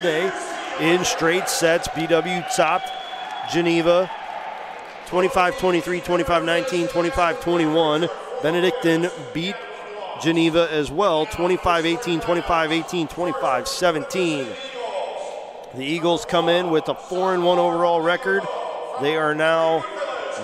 Day in straight sets. BW topped Geneva 25 23, 25 19, 25 21. Benedictine beat Geneva as well 25 18, 25 18, 25 17. The Eagles come in with a 4 and 1 overall record. They are now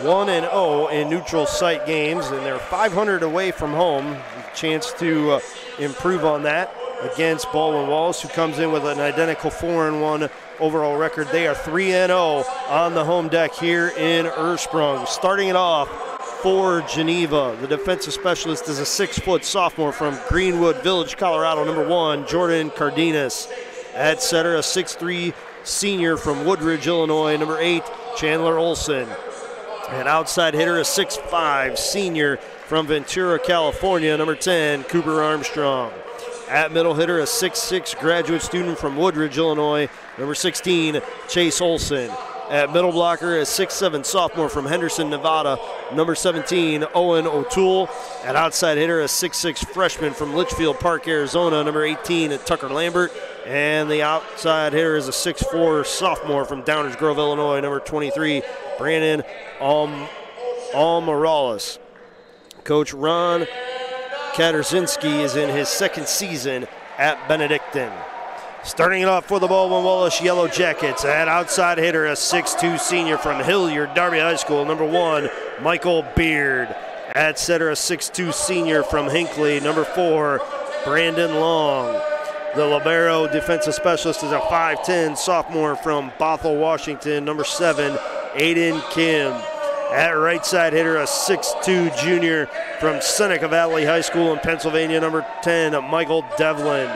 1 and 0 in neutral site games, and they're 500 away from home. Chance to uh, improve on that against Baldwin Wallace, who comes in with an identical 4 and 1 overall record. They are 3 and 0 on the home deck here in Ursprung. Starting it off for Geneva, the defensive specialist is a six foot sophomore from Greenwood Village, Colorado, number one, Jordan Cardenas. At center, a 6'3 senior from Woodridge, Illinois, number eight, Chandler Olson. An outside hitter, a 6'5 senior from Ventura, California, number 10, Cooper Armstrong. At middle hitter, a 6'6 graduate student from Woodridge, Illinois, number 16, Chase Olson. At middle blocker, a 6'7 sophomore from Henderson, Nevada, number 17, Owen O'Toole. At outside hitter, a 6'6 freshman from Litchfield Park, Arizona, number 18, Tucker Lambert. And the outside hitter is a 6'4 sophomore from Downers Grove, Illinois, number 23, Brandon Alm- Almorales. Coach Ron Katarzinski is in his second season at Benedictine. Starting it off for the Baldwin Wallace Yellow Jackets, at outside hitter, a 6'2 senior from Hilliard Darby High School, number one, Michael Beard. At center, a 6'2 senior from Hinckley, number four, Brandon Long. The Libero defensive specialist is a 5'10 sophomore from Bothell, Washington, number seven, Aiden Kim. At right side hitter, a 6'2 junior from Seneca Valley High School in Pennsylvania, number 10, Michael Devlin.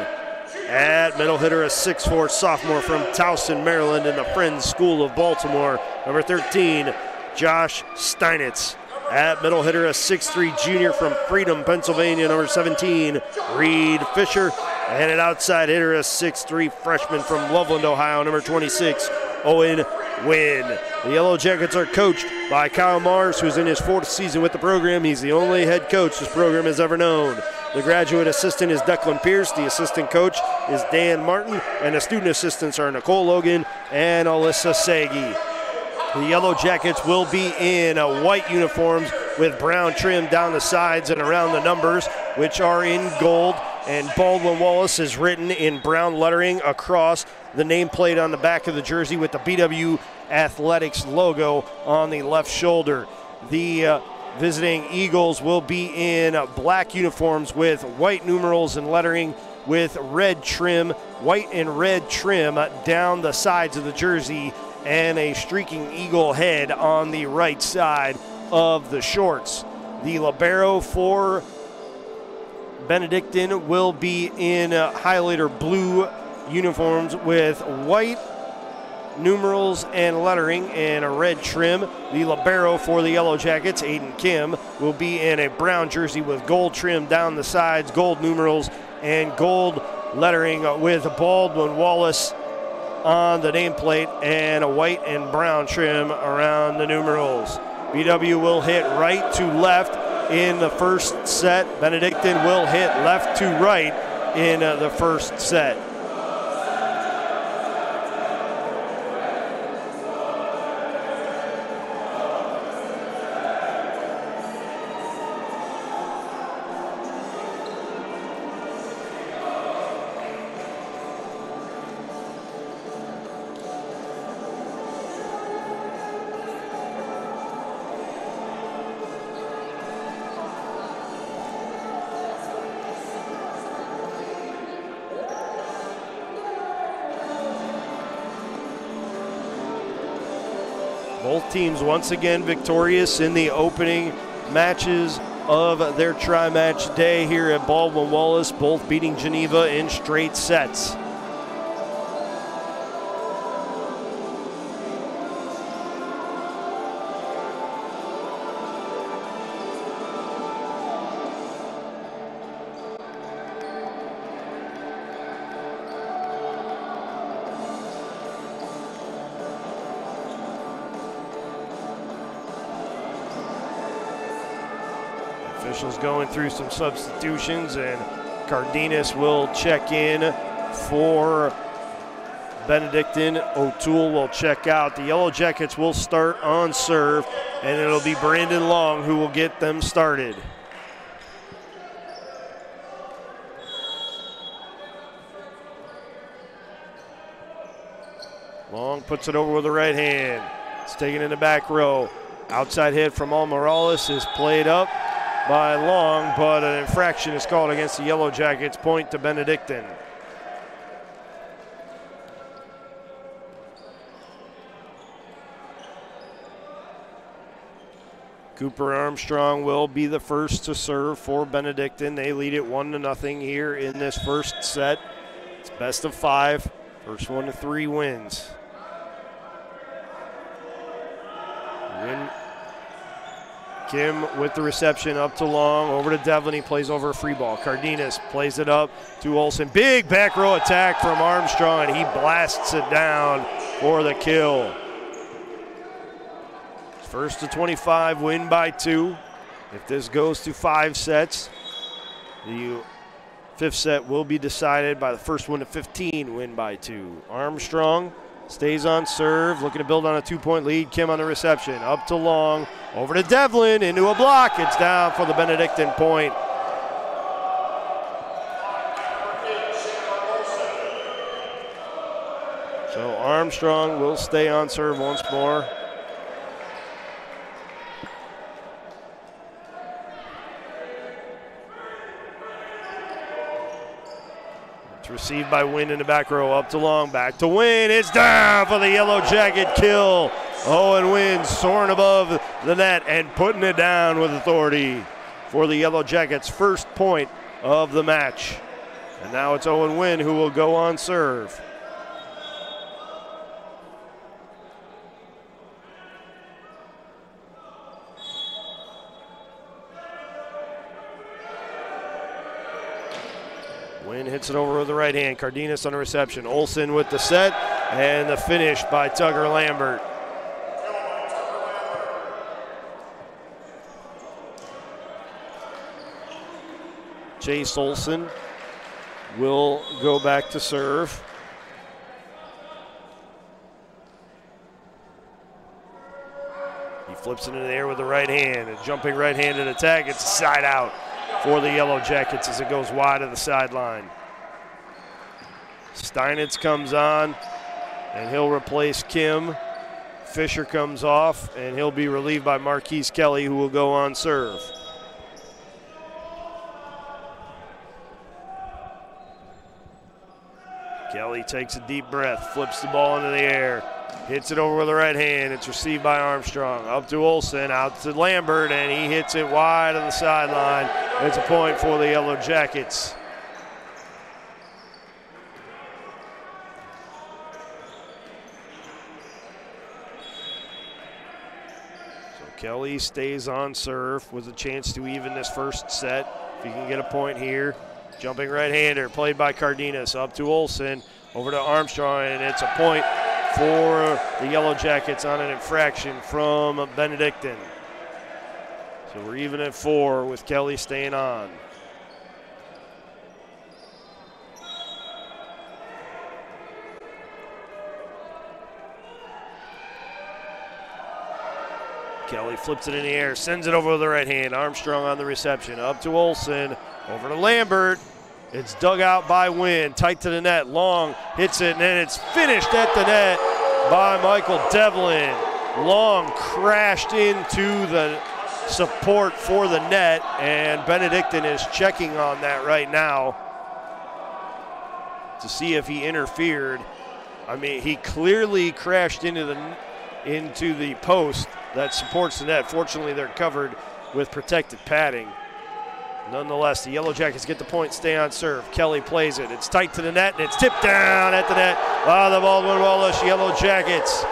At middle hitter, a 6'4 sophomore from Towson, Maryland, in the Friends School of Baltimore, number 13, Josh Steinitz. At middle hitter, a 6'3 junior from Freedom, Pennsylvania, number 17, Reed Fisher. And an outside hitter, a 6'3 freshman from Loveland, Ohio, number 26, Owen Wynn. The Yellow Jackets are coached by Kyle Mars, who's in his fourth season with the program. He's the only head coach this program has ever known. The graduate assistant is Declan Pierce. The assistant coach is Dan Martin. And the student assistants are Nicole Logan and Alyssa Sagi. The Yellow Jackets will be in white uniforms with brown trim down the sides and around the numbers, which are in gold. And Baldwin Wallace is written in brown lettering across the nameplate on the back of the jersey with the BW Athletics logo on the left shoulder. The uh, visiting Eagles will be in black uniforms with white numerals and lettering with red trim, white and red trim down the sides of the jersey, and a streaking eagle head on the right side of the shorts. The Libero for Benedictine will be in uh, highlighter blue uniforms with white numerals and lettering and a red trim. The Libero for the Yellow Jackets, Aiden Kim, will be in a brown jersey with gold trim down the sides, gold numerals, and gold lettering with Baldwin Wallace on the nameplate and a white and brown trim around the numerals. BW will hit right to left in the first set. Benedictine will hit left to right in uh, the first set. Teams once again victorious in the opening matches of their tri match day here at Baldwin Wallace, both beating Geneva in straight sets. Going through some substitutions, and Cardenas will check in for Benedictine. O'Toole will check out. The Yellow Jackets will start on serve, and it'll be Brandon Long who will get them started. Long puts it over with the right hand. It's taken in the back row. Outside hit from Al Morales is played up by Long, but an infraction is called against the Yellow Jackets. Point to Benedictine. Cooper Armstrong will be the first to serve for Benedictine. They lead it one to nothing here in this first set. It's best of five. First one to three wins. Win. Kim with the reception up to Long, over to Devlin. He plays over a free ball. Cardenas plays it up to Olson. Big back row attack from Armstrong, and he blasts it down for the kill. First to 25, win by two. If this goes to five sets, the fifth set will be decided by the first one to 15, win by two. Armstrong stays on serve, looking to build on a two point lead. Kim on the reception, up to Long, over to Devlin, into a block. It's down for the Benedictine point. So Armstrong will stay on serve once more. Received by Wynn in the back row, up to long, back to Wynn. It's down for the Yellow Jacket kill. Owen Wynn soaring above the net and putting it down with authority for the Yellow Jackets' first point of the match. And now it's Owen Wynn who will go on serve. Hits it over with the right hand. Cardenas on the reception. Olson with the set and the finish by Tucker Lambert. Chase Olson will go back to serve. He flips it in the air with the right hand. A jumping right handed attack. It's side out for the Yellow Jackets as it goes wide of the sideline. Steinitz comes on, and he'll replace Kim. Fisher comes off, and he'll be relieved by Marquise Kelly, who will go on serve. Kelly takes a deep breath, flips the ball into the air, hits it over with the right hand. It's received by Armstrong. Up to Olson, out to Lambert, and he hits it wide of the sideline. It's a point for the Yellow Jackets. Kelly stays on serve with a chance to even this first set. If he can get a point here. Jumping right-hander played by Cardenas up to Olson, over to Armstrong, and it's a point for the Yellow Jackets on an infraction from Benedictine. So we're even at four with Kelly staying on. Kelly flips it in the air, sends it over with the right hand. Armstrong on the reception. Up to Olson. Over to Lambert. It's dug out by Wynn. Tight to the net. Long hits it, and then it's finished at the net by Michael Devlin. Long crashed into the support for the net, and Benedictine is checking on that right now to see if he interfered. I mean, he clearly crashed into the into the post that supports the net. Fortunately, they're covered with protected padding. Nonetheless, the Yellow Jackets get the point, stay on serve. Kelly plays it. It's tight to the net, and it's tipped down at the net by the Baldwin Wallace Yellow Jackets.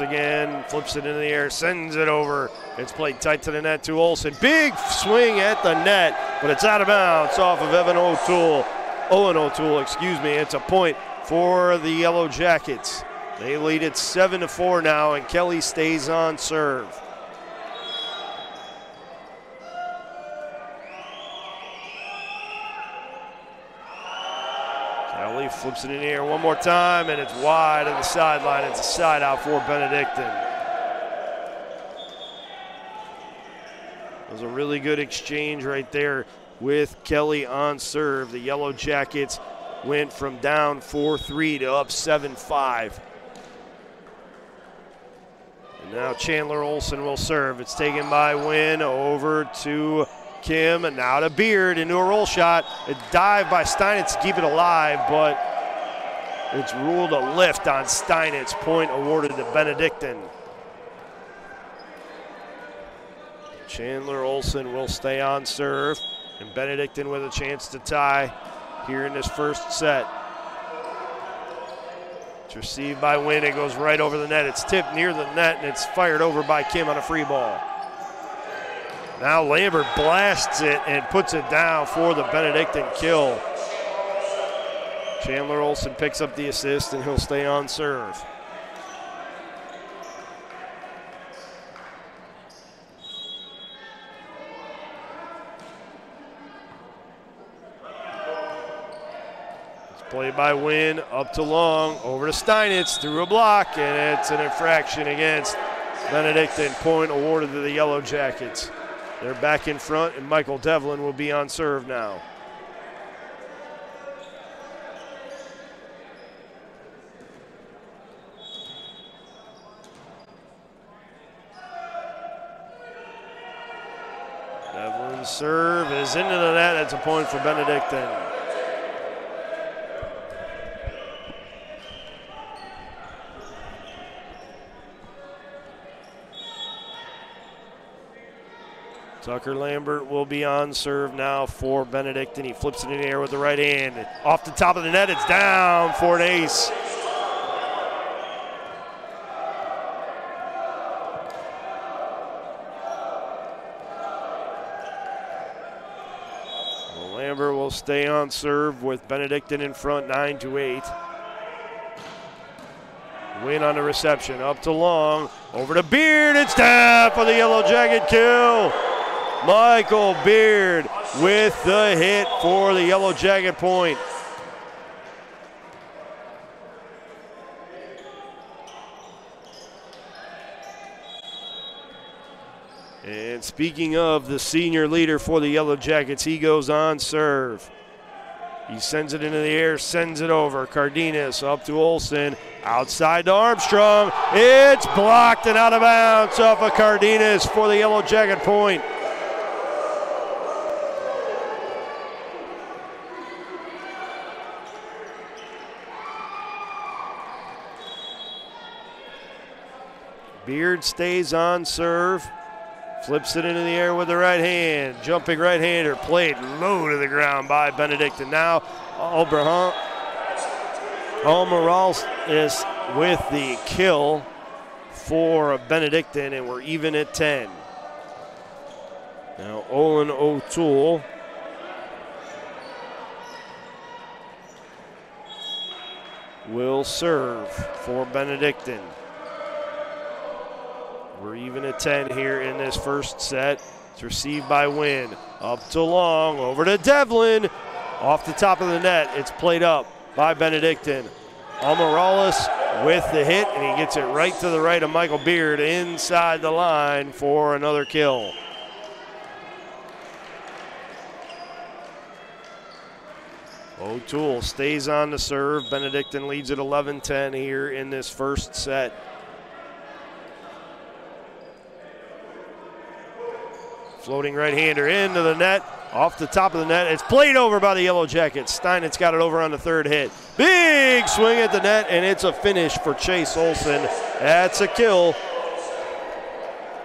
Once again, flips it in the air, sends it over. It's played tight to the net to Olson. Big swing at the net, but it's out of bounds off of Evan O'Toole. Owen O'Toole, excuse me. It's a point for the Yellow Jackets. They lead it 7 to 4 now, and Kelly stays on serve. Flips it in the air one more time, and it's wide on the sideline. It's a side out for Benedictine. It was a really good exchange right there with Kelly on serve. The Yellow Jackets went from down 4 3 to up 7 5. And now Chandler Olson will serve. It's taken by Wynn over to Kim, and now to Beard into a roll shot. A dive by Steinitz to keep it alive, but it's ruled a lift on Steinitz. Point awarded to Benedictine. Chandler Olson will stay on serve, and Benedictine with a chance to tie here in this first set. It's received by Wynn. It goes right over the net. It's tipped near the net, and it's fired over by Kim on a free ball. Now Lambert blasts it and puts it down for the Benedictine kill. Chandler Olson picks up the assist, and he'll stay on serve. It's played by Wynn, up to long, over to Steinitz, through a block, and it's an infraction against Benedictine. Point awarded to the Yellow Jackets. They're back in front, and Michael Devlin will be on serve now. Devlin's serve is into the net. That's a point for Benedictine. Tucker Lambert will be on serve now for Benedictine. He flips it in the air with the right hand. Off the top of the net, it's down for an ace. Well, Lambert will stay on serve with Benedictine in front, 9 to 8. Wynn on the reception, up to long, over to Beard. It's down for the Yellow Jacket kill. Michael Beard with the hit for the Yellow Jacket point. And speaking of the senior leader for the Yellow Jackets, he goes on serve. He sends it into the air, sends it over. Cardenas up to Olson, outside to Armstrong. It's blocked and out of bounds off of Cardenas for the Yellow Jacket point. Beard stays on serve. Flips it into the air with the right hand. Jumping right hander played low to the ground by Benedictine. Now Albraham Almaral is with the kill for Benedictine, and we're even at 10. Now Olin O'Toole will serve for Benedictine. Even at 10 here in this first set. It's received by Wynn. Up to Long, over to Devlin. Off the top of the net, it's played up by Benedictine. Almorales with the hit, and he gets it right to the right of Michael Beard inside the line for another kill. O'Toole stays on the serve. Benedictine leads at 11 10 here in this first set. Floating right hander into the net, off the top of the net. It's played over by the Yellow Jackets. Steinitz got it over on the third hit. Big swing at the net, and it's a finish for Chase Olson. That's a kill.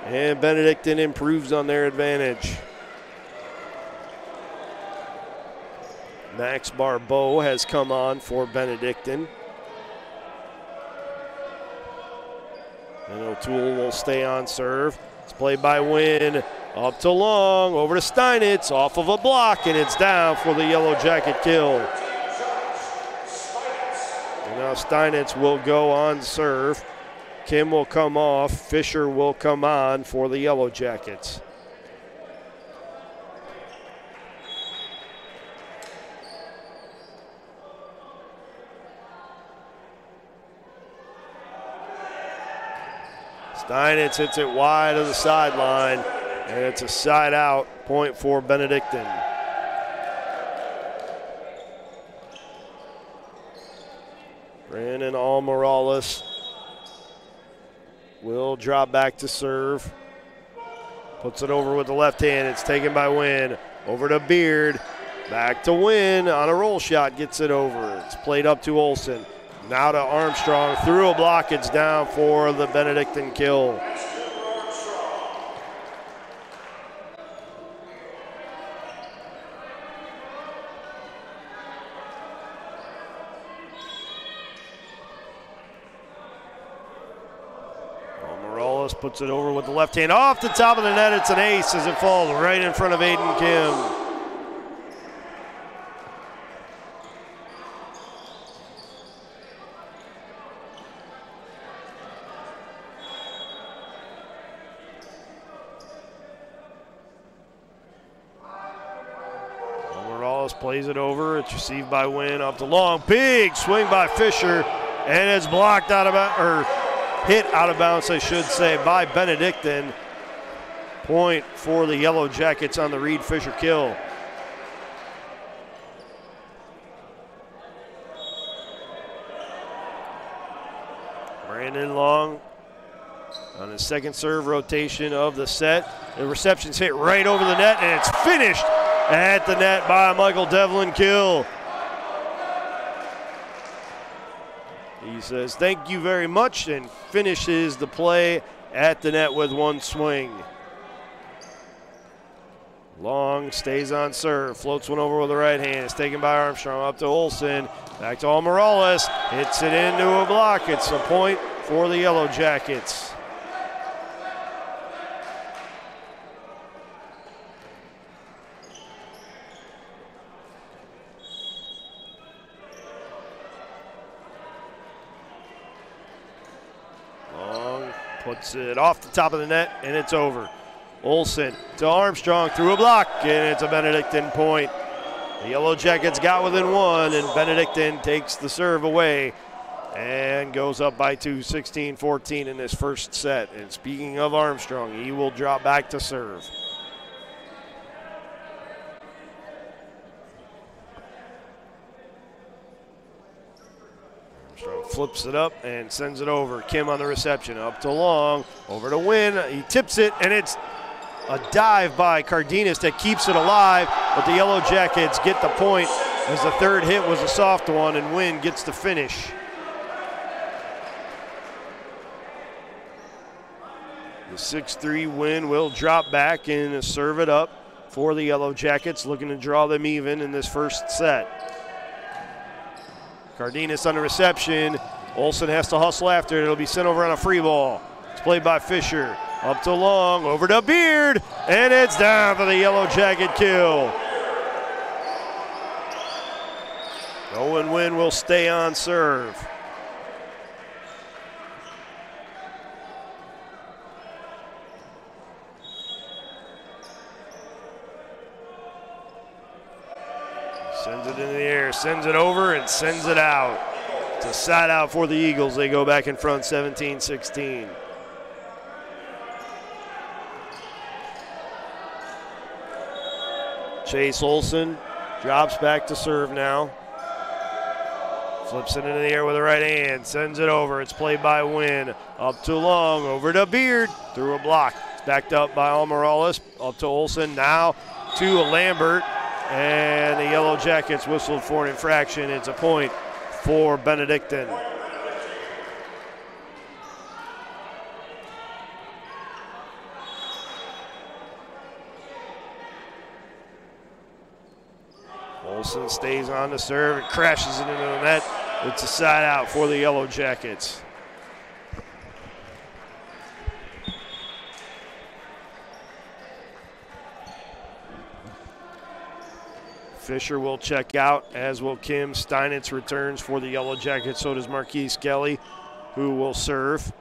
And Benedictine improves on their advantage. Max Barbeau has come on for Benedictine. And O'Toole will stay on serve. Played by Wynn. Up to long, over to Steinitz, off of a block, and it's down for the Yellow Jacket kill. Now Steinitz will go on serve. Kim will come off. Fisher will come on for the Yellow Jackets. Steinitz hits it wide of the sideline, and it's a side out point for Benedictine. Brandon Almorales will drop back to serve. Puts it over with the left hand. It's taken by Wynn. Over to Beard. Back to Wynn on a roll shot. Gets it over. It's played up to Olson. Now to Armstrong. Through a block. It's down for the Benedictine kill. Puts it over with the left hand off the top of the net. It's an ace as it falls right in front of Aiden Kim. Morales plays it over. Received by Wynn up the long. Big swing by Fisher, and it's blocked out of or hit out of bounds, I should say, by Benedictine. Point for the Yellow Jackets on the Reed Fisher kill. Brandon Long on his second serve rotation of the set. The reception's hit right over the net, and it's finished at the net by Michael Devlin Kill. He says, Thank you very much, and finishes the play at the net with one swing. Long stays on serve, floats one over with the right hand. It's taken by Armstrong up to Olson. Back to Al Morales. Hits it into a block. It's a point for the Yellow Jackets. Long it off the top of the net, and it's over. Olson to Armstrong through a block, and it's a Benedictine point. The Yellow Jackets got within one, and Benedictine takes the serve away and goes up by two, 16 14 in this first set. And speaking of Armstrong, he will drop back to serve. Armstrong flips it up and sends it over. Kim on the reception, up to Long, over to Wynn. He tips it, and it's a dive by Cardenas that keeps it alive, but the Yellow Jackets get the point as the third hit was a soft one, and Wynn gets the finish. The 6-3 Wynn will drop back and serve it up for the Yellow Jackets, looking to draw them even in this first set. Cardenas on the reception. Olson has to hustle after it. It'll be sent over on a free ball. It's played by Fisher. Up to Long, over to Beard, and it's down for the Yellow Jacket kill. Owen Wynn will stay on serve. Sends it in the air, sends it over, and sends it out. It's a side out for the Eagles. They go back in front 17 16. Chase Olson drops back to serve now. Flips it into the air with the right hand, sends it over. It's played by Wynn. Up to Long, over to Beard, through a block. It's backed up by Almorales, up to Olson, now to Lambert. And the Yellow Jackets whistled for an infraction. It's a point for Benedictine. Olson stays on the serve and crashes it into the net. It's a side out for the Yellow Jackets. Fisher will check out, as will Kim. Steinitz returns for the Yellow Jackets. So does Marquise Kelly, who will serve.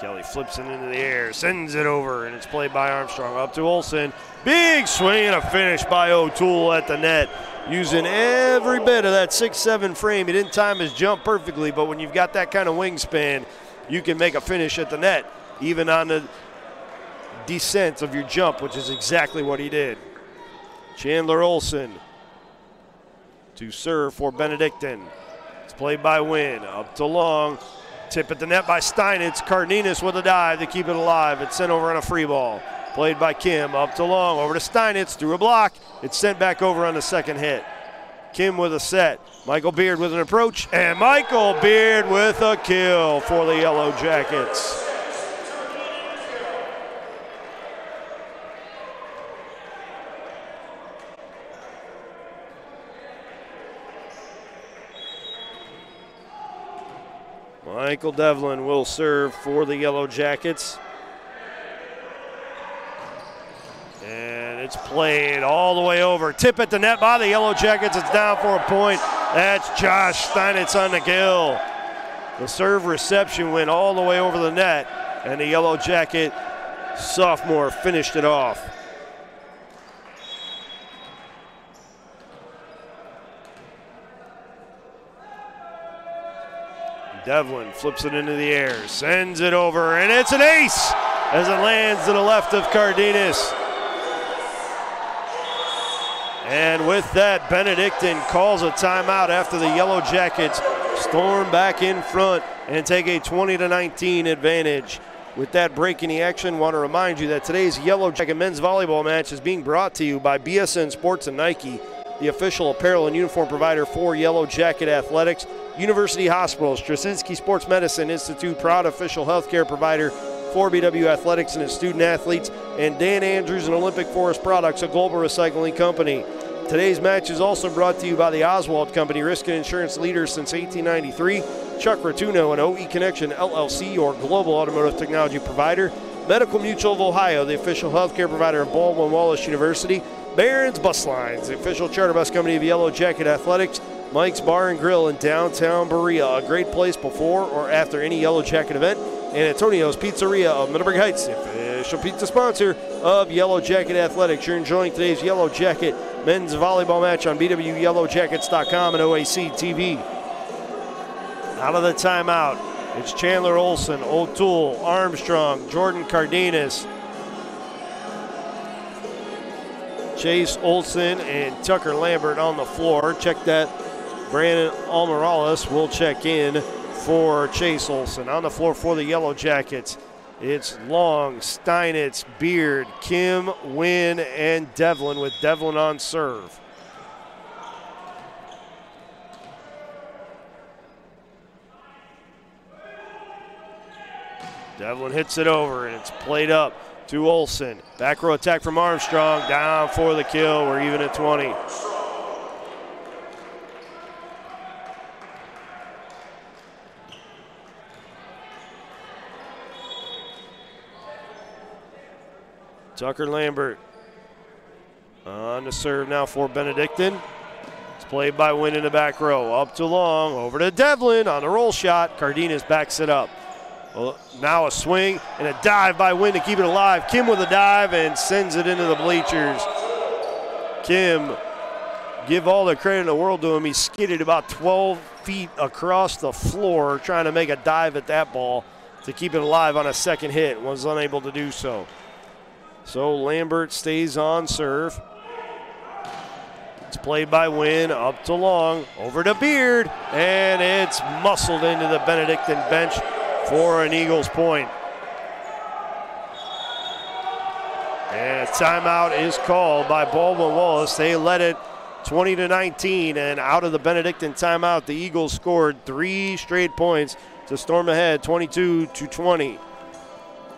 Kelly flips it into the air, sends it over, and it's played by Armstrong. Up to Olson. Big swing and a finish by O'Toole at the net, using every bit of that 6 7 frame. He didn't time his jump perfectly, but when you've got that kind of wingspan, you can make a finish at the net, even on the descent of your jump, which is exactly what he did. Chandler Olson to serve for Benedictine. It's played by Wynn. Up to long. Tip at the net by Steinitz. Cardenas with a dive to keep it alive. It's sent over on a free ball. Played by Kim. Up to long. Over to Steinitz. Through a block. It's sent back over on the second hit. Kim with a set. Michael Beard with an approach. And Michael Beard with a kill for the Yellow Jackets. Michael Devlin will serve for the Yellow Jackets. And it's played all the way over. Tip at the net by the Yellow Jackets. It's down for a point. That's Josh Steinitz on the kill. The serve reception went all the way over the net, and the Yellow Jacket sophomore finished it off. Devlin flips it into the air, sends it over, and it's an ace as it lands to the left of Cardenas. And with that, Benedictine calls a timeout after the Yellow Jackets storm back in front and take a 20 to 19 advantage. With that break in the action, want to remind you that today's Yellow Jacket men's volleyball match is being brought to you by BSN Sports and Nike, the official apparel and uniform provider for Yellow Jacket Athletics. University Hospitals, Drusinsky Sports Medicine Institute, proud official healthcare provider for BW Athletics and its student athletes, and Dan Andrews and Olympic Forest Products, a global recycling company. Today's match is also brought to you by the Oswald Company, risk and insurance leader since 1893. Chuck Rotuno and OE Connection LLC, your global automotive technology provider. Medical Mutual of Ohio, the official healthcare provider of Baldwin Wallace University. Barron's Bus Lines, the official charter bus company of Yellow Jacket Athletics. Mike's Bar and Grill in downtown Berea, a great place before or after any Yellow Jacket event. And Antonio's Pizzeria of Middleburg Heights, official pizza sponsor of Yellow Jacket Athletics. You're enjoying today's Yellow Jacket men's volleyball match on BWYellowJackets.com and OAC TV. Out of the timeout, it's Chandler Olson, O'Toole, Armstrong, Jordan Cardenas, Chase Olson, and Tucker Lambert on the floor. Check that Brandon Almorales will check in for Chase Olson. On the floor for the Yellow Jackets, it's Long, Steinitz, Beard, Kim, Wynn, and Devlin with Devlin on serve. Devlin hits it over and it's played up to Olson. Back row attack from Armstrong, down for the kill. We're even at 20. Tucker Lambert on the serve now for Benedictine. It's played by Wynn in the back row. Up to long, over to Devlin on the roll shot. Cardenas backs it up. Well, now a swing and a dive by Wynn to keep it alive. Kim with a dive and sends it into the bleachers. Kim, give all the credit in the world to him. He skidded about 12 feet across the floor trying to make a dive at that ball to keep it alive on a second hit. Was unable to do so. So Lambert stays on serve. It's played by Wynn, up to Long, over to Beard, and it's muscled into the Benedictine bench for an Eagles point. And timeout is called by Baldwin Wallace. They led it 20 to 19, and out of the Benedictine timeout, the Eagles scored three straight points to storm ahead 22 to 20.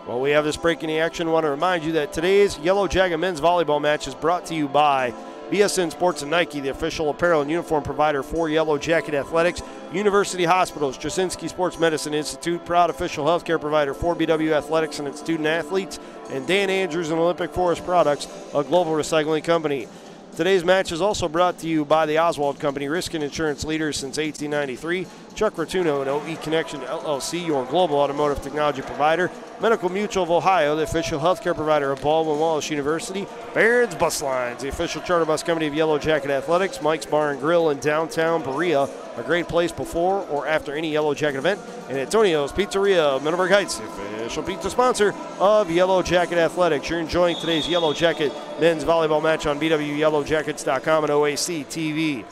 While we have this break in the action, I want to remind you that today's Yellow Jacket men's volleyball match is brought to you by BSN Sports and Nike, the official apparel and uniform provider for Yellow Jacket Athletics. University Hospitals, Drusinsky Sports Medicine Institute, proud official healthcare provider for BW Athletics and its student athletes. And Dan Andrews and Olympic Forest Products, a global recycling company. Today's match is also brought to you by the Oswald Company, risk and insurance leaders since 1893. Chuck Rotuno and OE Connection LLC, your global automotive technology provider. Medical Mutual of Ohio, the official healthcare provider of Baldwin Wallace University. Barron's Bus Lines, the official charter bus company of Yellow Jacket Athletics. Mike's Bar and Grill in downtown Berea, a great place before or after any Yellow Jacket event. And Antonio's Pizzeria of Middleburg Heights, the official pizza sponsor of Yellow Jacket Athletics. You're enjoying today's Yellow Jacket men's volleyball match on BWYellowJackets.com and OAC TV.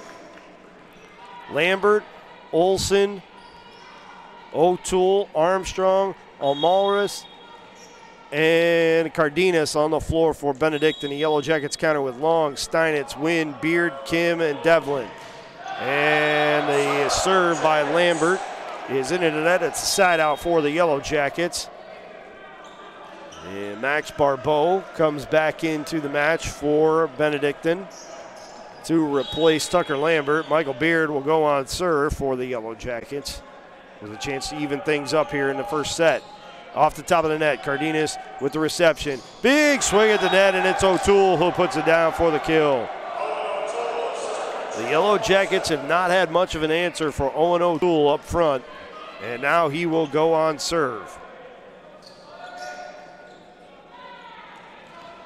Lambert, Olson, O'Toole, Armstrong, Almaris, and Cardenas on the floor for Benedictine the Yellow Jackets counter with Long, Steinitz, Wynn, Beard, Kim, and Devlin. And the serve by Lambert is into the net. It's a side out for the Yellow Jackets. And Max Barbeau comes back into the match for Benedictine to replace Tucker Lambert. Michael Beard will go on serve for the Yellow Jackets with a chance to even things up here in the first set. Off the top of the net, Cardenas with the reception. Big swing at the net, and it's O'Toole who puts it down for the kill. The Yellow Jackets have not had much of an answer for Owen O'Toole up front, and now he will go on serve.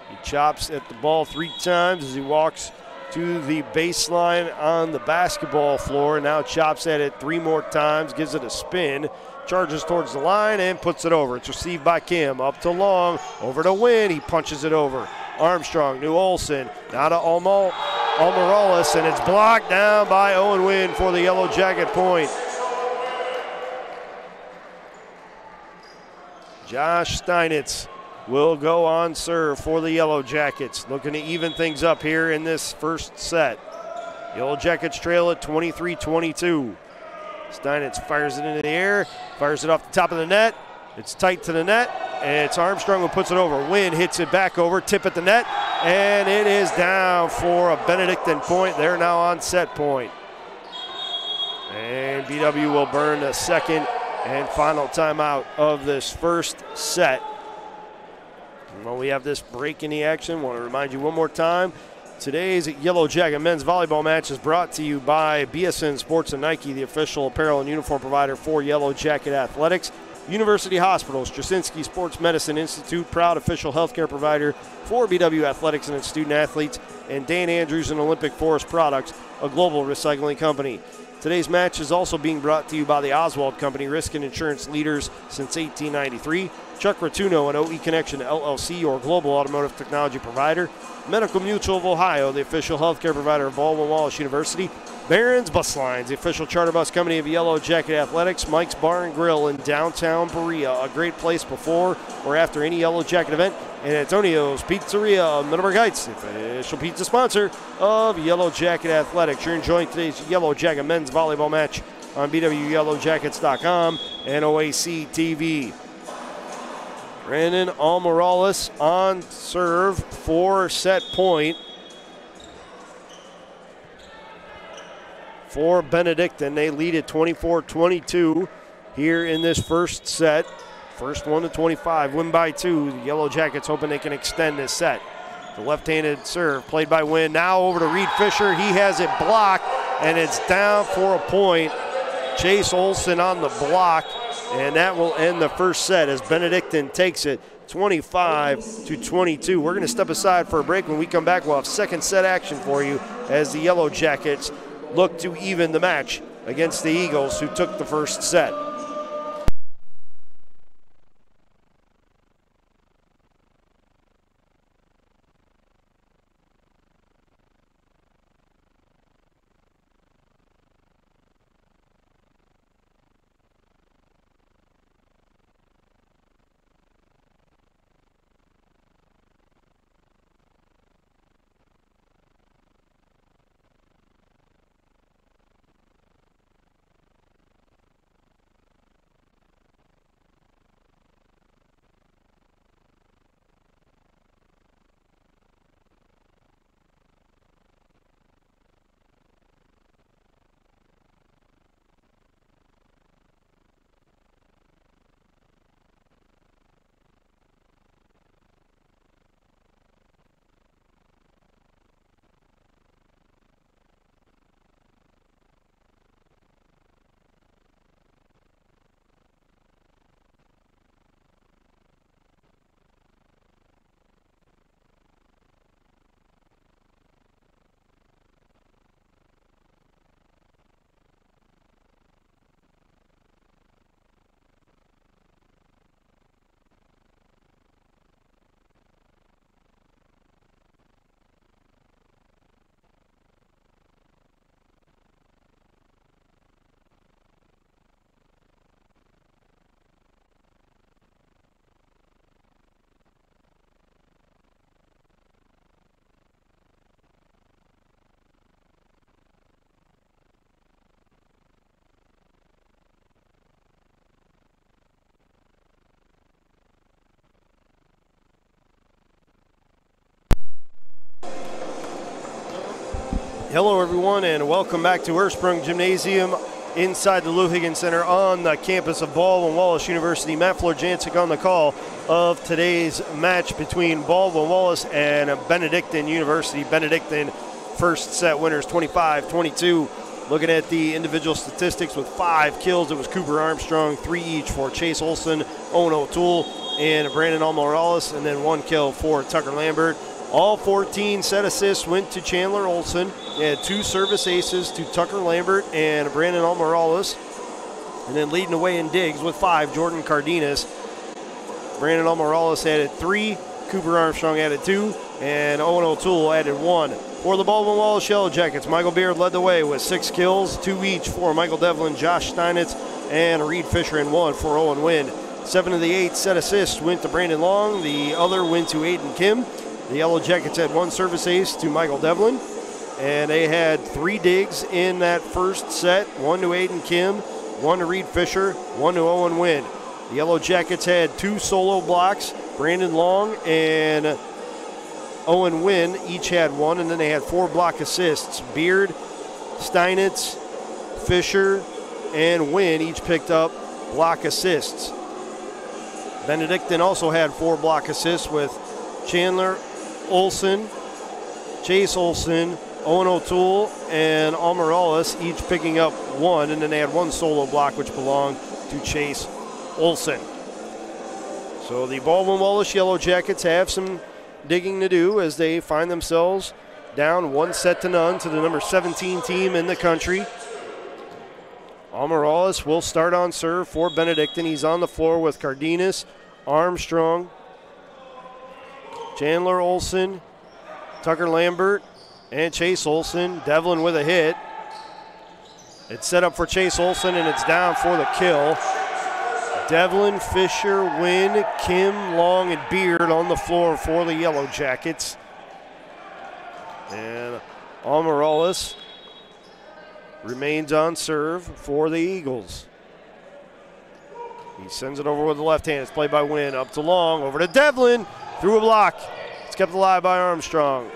He chops at the ball three times as he walks to the baseline on the basketball floor. Now chops at it three more times, gives it a spin, charges towards the line, and puts it over. It's received by Kim. Up to Long, over to Wynn. He punches it over. Armstrong, New Olson, now to Almo, and it's blocked down by Owen Wynn for the Yellow Jacket point. Josh Steinitz will go on serve for the Yellow Jackets. Looking to even things up here in this first set. Yellow Jackets trail at 23 22. Steinitz fires it into the air, fires it off the top of the net. It's tight to the net, and it's Armstrong who puts it over. Wynn hits it back over, tip at the net, and it is down for a Benedictine point. They're now on set point. And BW will burn the second and final timeout of this first set. Well, we have this break in the action. Want to remind you one more time. Today's Yellow Jacket men's volleyball match is brought to you by BSN Sports and Nike, the official apparel and uniform provider for Yellow Jacket Athletics. University Hospitals, Drusinsky Sports Medicine Institute, proud official healthcare provider for BW Athletics and its student athletes, and Dan Andrews and Olympic Forest Products, a global recycling company. Today's match is also being brought to you by the Oswald Company, risk and insurance leaders since 1893. Chuck Rotuno and OE Connection LLC, your global automotive technology provider. Medical Mutual of Ohio, the official healthcare provider of Baldwin Wallace University. Barron's Bus Lines, the official charter bus company of Yellow Jacket Athletics. Mike's Bar and Grill in downtown Berea, a great place before or after any Yellow Jacket event. And Antonio's Pizzeria of Middleburg Heights, the official pizza sponsor of Yellow Jacket Athletics. You're enjoying today's Yellow Jacket men's volleyball match on BWYellowJackets.com and OAC TV. Brandon Almorales on serve for set point for Benedictine. They lead at 24 22 here in this first set. First one to 25, win by two. The Yellow Jackets hoping they can extend this set. The left handed serve played by Wynn. Now over to Reed Fisher. He has it blocked, and it's down for a point. Chase Olson on the block, and that will end the first set as Benedictine takes it 25 to 22. We're going to step aside for a break. When we come back, we'll have second set action for you as the Yellow Jackets look to even the match against the Eagles, who took the first set. Hello, everyone, and welcome back to Ursprung Gymnasium inside the Lou Higgins Center on the campus of Baldwin Wallace University. Matt Florjancic on the call of today's match between Baldwin Wallace and Benedictine University. Benedictine first set winners 25 22. Looking at the individual statistics with five kills, it was Cooper Armstrong, three each for Chase Olson, Owen O'Toole, and Brandon Almorales, and then one kill for Tucker Lambert. All 14 set assists went to Chandler Olson. Had two service aces to Tucker Lambert and Brandon Almorales. And then leading the way in digs with five, Jordan Cardenas. Brandon Almorales added three, Cooper Armstrong added two, and Owen O'Toole added one. For the Baldwin Wallace Yellow Jackets, Michael Beard led the way with six kills, two each for Michael Devlin, Josh Steinitz, and Reed Fisher, and one for Owen Wynn. Seven of the eight set assists went to Brandon Long. The other went to Aiden Kim. The Yellow Jackets had one service ace to Michael Devlin, and they had three digs in that first set one to Aiden Kim, one to Reed Fisher, one to Owen Wynn. The Yellow Jackets had two solo blocks. Brandon Long and Owen Wynn each had one, and then they had four block assists. Beard, Steinitz, Fisher, and Wynn each picked up block assists. Benedictine also had four block assists with Chandler Olson, Chase Olson, Owen O'Toole, and oh Almorales each picking up one, and then they had one solo block which belonged to Chase Olson. So the Baldwin Wallace Yellow Jackets have some digging to do as they find themselves down one set to none to the number 17 team in the country. Almorales will start on serve for Benedictine. He's on the floor with Cardenas, Armstrong, Chandler Olson, Tucker Lambert, and Chase Olson. Devlin with a hit. It's set up for Chase Olson, and it's down for the kill. Devlin, Fisher, Wynn, Kim, Long, and Beard on the floor for the Yellow Jackets. And Almorales remains on serve for the Eagles. He sends it over with the left hand. It's played by Wynn. Up to Long. Over to Devlin. Through a block. It's kept alive by Armstrong.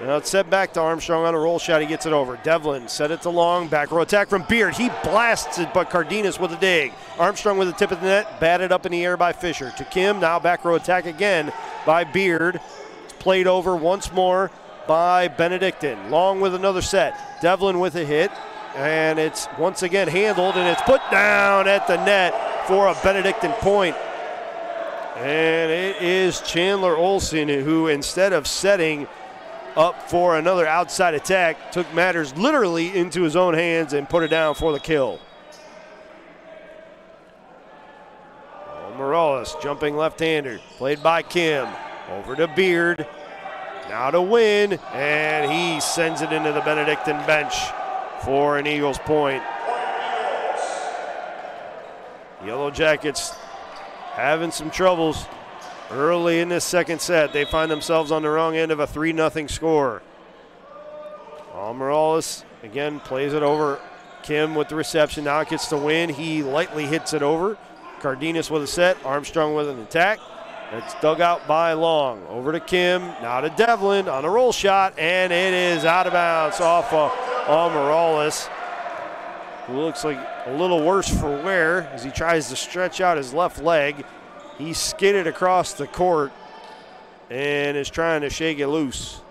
Now it's set back to Armstrong on a roll shot. He gets it over. Devlin set it to Long. Back row attack from Beard. He blasts it, but Cardenas with a dig. Armstrong with the tip of the net. Batted up in the air by Fisher. To Kim. Now back row attack again by Beard. It's played over once more by Benedictine. Long with another set. Devlin with a hit. And it's once again handled, and it's put down at the net for a Benedictine point. And it is Chandler Olson who, instead of setting up for another outside attack, took matters literally into his own hands and put it down for the kill. Oh, Morales, jumping left-hander, played by Kim. Over to Beard. Now to Wynn, and he sends it into the Benedictine bench for an Eagles point. Yellow Jackets having some troubles early in this second set. They find themselves on the wrong end of a 3 0 score. Morales again plays it over. Kim with the reception. Now it gets to Wynn. He lightly hits it over. Cardenas with a set. Armstrong with an attack. It's dug out by Long. Over to Kim. Now to Devlin on a roll shot, and it is out of bounds off of Morales, who looks like a little worse for wear as he tries to stretch out his left leg. He skidded across the court and is trying to shake it loose.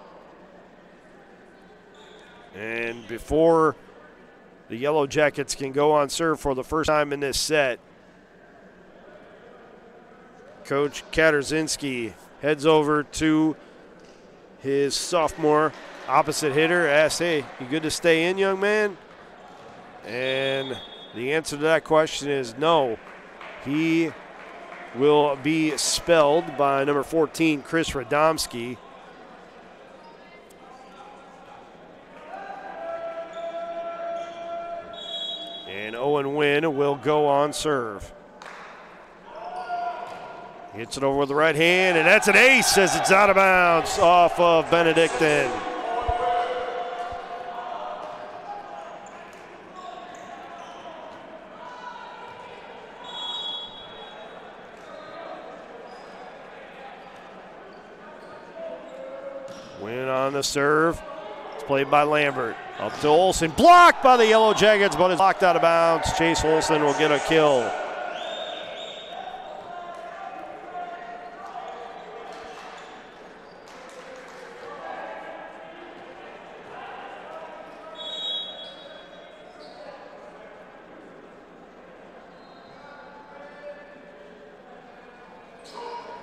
And before the Yellow Jackets can go on serve for the first time in this set, Coach Katarzinski heads over to his sophomore opposite hitter, asks, Hey, you good to stay in, young man? And the answer to that question is no. He will be spelled by number 14, Chris Radomski. Oh and Owen Wynn will go on serve. Hits it over with the right hand, and that's an ace as it's out of bounds off of Benedictine. Wynn on the serve. It's played by Lambert. Up to Olson. Blocked by the Yellow Jackets, but it's blocked out of bounds. Chase Olson will get a kill.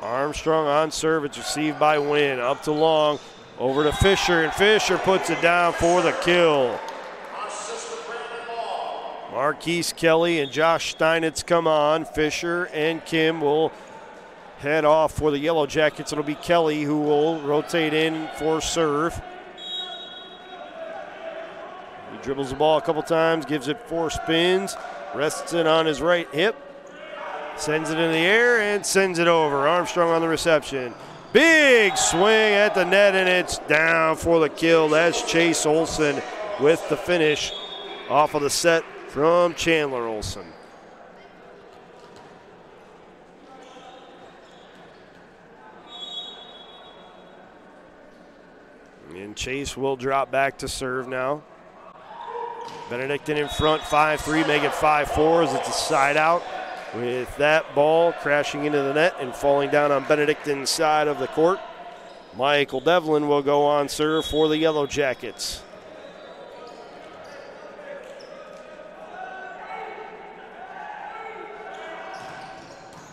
Armstrong on serve. It's received by Wynn. Up to Long. Over to Fisher, and Fisher puts it down for the kill. Marquise Kelly and Josh Steinitz come on. Fisher and Kim will head off for the Yellow Jackets. It'll be Kelly who will rotate in for serve. He dribbles the ball a couple times, gives it four spins, rests it on his right hip, Sends it in the air and sends it over. Armstrong on the reception. Big swing at the net, and it's down for the kill. That's Chase Olson with the finish off of the set from Chandler Olson. And Chase will drop back to serve now. Benedictine in front, 5 3, make it 5 4 as it's a side out with that ball crashing into the net and falling down on Benedictine's side of the court. Michael Devlin will go on serve for the Yellow Jackets.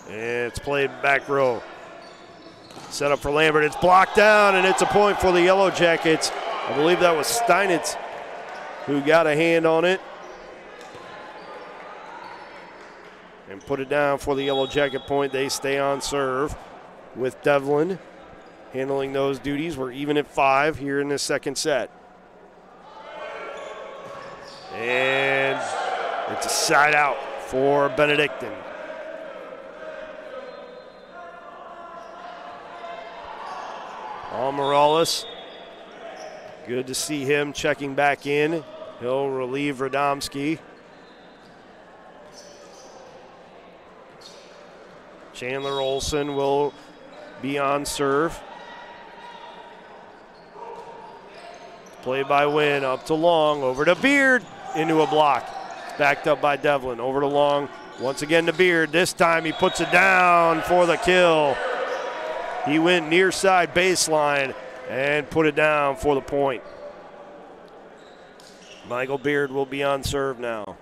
And it's played back row. Set up for Lambert. It's blocked down, and it's a point for the Yellow Jackets. I believe that was Steinitz who got a hand on it. And put it down for the Yellow Jacket point. They stay on serve with Devlin handling those duties. We're even at five here in the second set. And it's a side out for Benedictine. Paul Morales. Good to see him checking back in. He'll relieve Radomski. Chandler Olson will be on serve. Play by Wynn up to Long, over to Beard, into a block. Backed up by Devlin, over to Long, once again to Beard. This time he puts it down for the kill. He went near side baseline and put it down for the point. Michael Beard will be on serve now.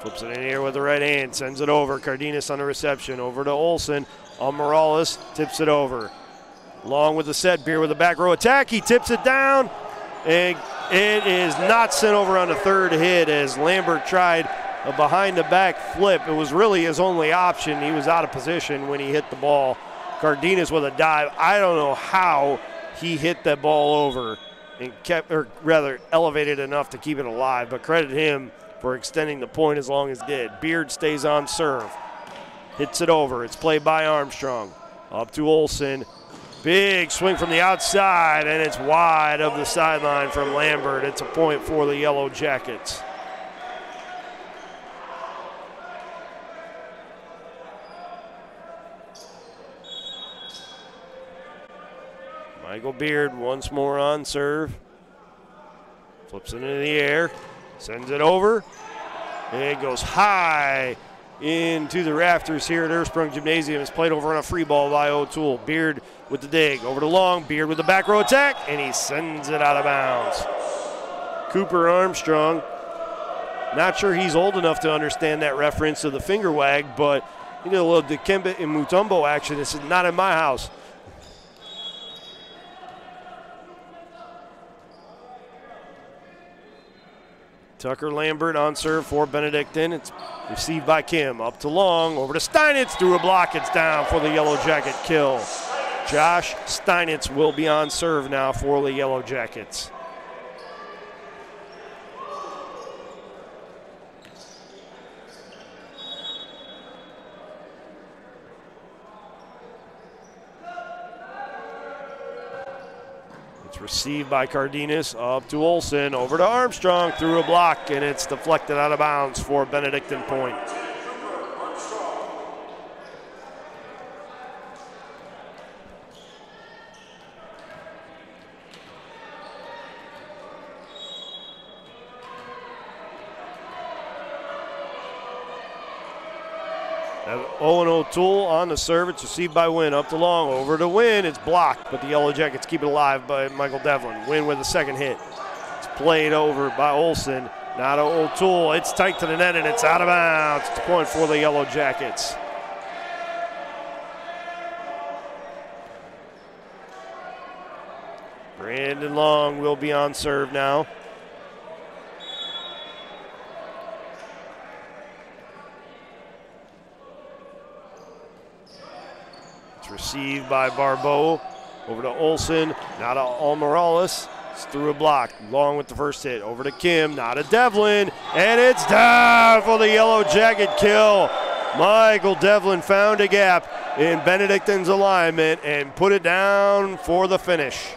Flips it in here with the right hand, sends it over. Cardenas on the reception, over to Olson. Almorales, tips it over. Long with the set, Beard with the back row attack. He tips it down, and it is not sent over on the third hit as Lambert tried a behind the back flip. It was really his only option. He was out of position when he hit the ball. Cardenas with a dive. I don't know how he hit that ball over and kept, or rather, elevated enough to keep it alive, but credit him for extending the point as long as did. Beard stays on serve. Hits it over. It's played by Armstrong. Up to Olson. Big swing from the outside, and it's wide of the sideline from Lambert. It's a point for the Yellow Jackets. Michael Beard once more on serve. Flips it into the air. Sends it over. And it goes high into the rafters here at Ursprung Gymnasium. It's played over on a free ball by O'Toole. Beard with the dig. Over to Long. Beard with the back row attack. And he sends it out of bounds. Cooper Armstrong. Not sure he's old enough to understand that reference to the finger wag, but he did a little Dikembe and Mutombo action. This is not in my house. Tucker Lambert on serve for Benedictine. It's received by Kim. Up to Long. Over to Steinitz. Through a block. It's down for the Yellow Jacket kill. Josh Steinitz will be on serve now for the Yellow Jackets. Received by Cardenas up to Olson, over to Armstrong, through a block, and it's deflected out of bounds for Benedictine point. Oh Owen O'Toole oh on the serve. It's received by Wynn. Up to long. Over to Wynn. It's blocked, but the Yellow Jackets keep it alive by Michael Devlin. Wynn with a second hit. It's played over by Olson. Now to O'Toole. It's tight to the net and it's out of bounds. It's a point for the Yellow Jackets. Brandon Long will be on serve now. Received by Barbeau. Over to Olson. Now to Almorales. It's through a block. Long with the first hit. Over to Kim. Now to Devlin. And it's down for the Yellow Jacket kill. Michael Devlin found a gap in Benedictine's alignment and put it down for the finish.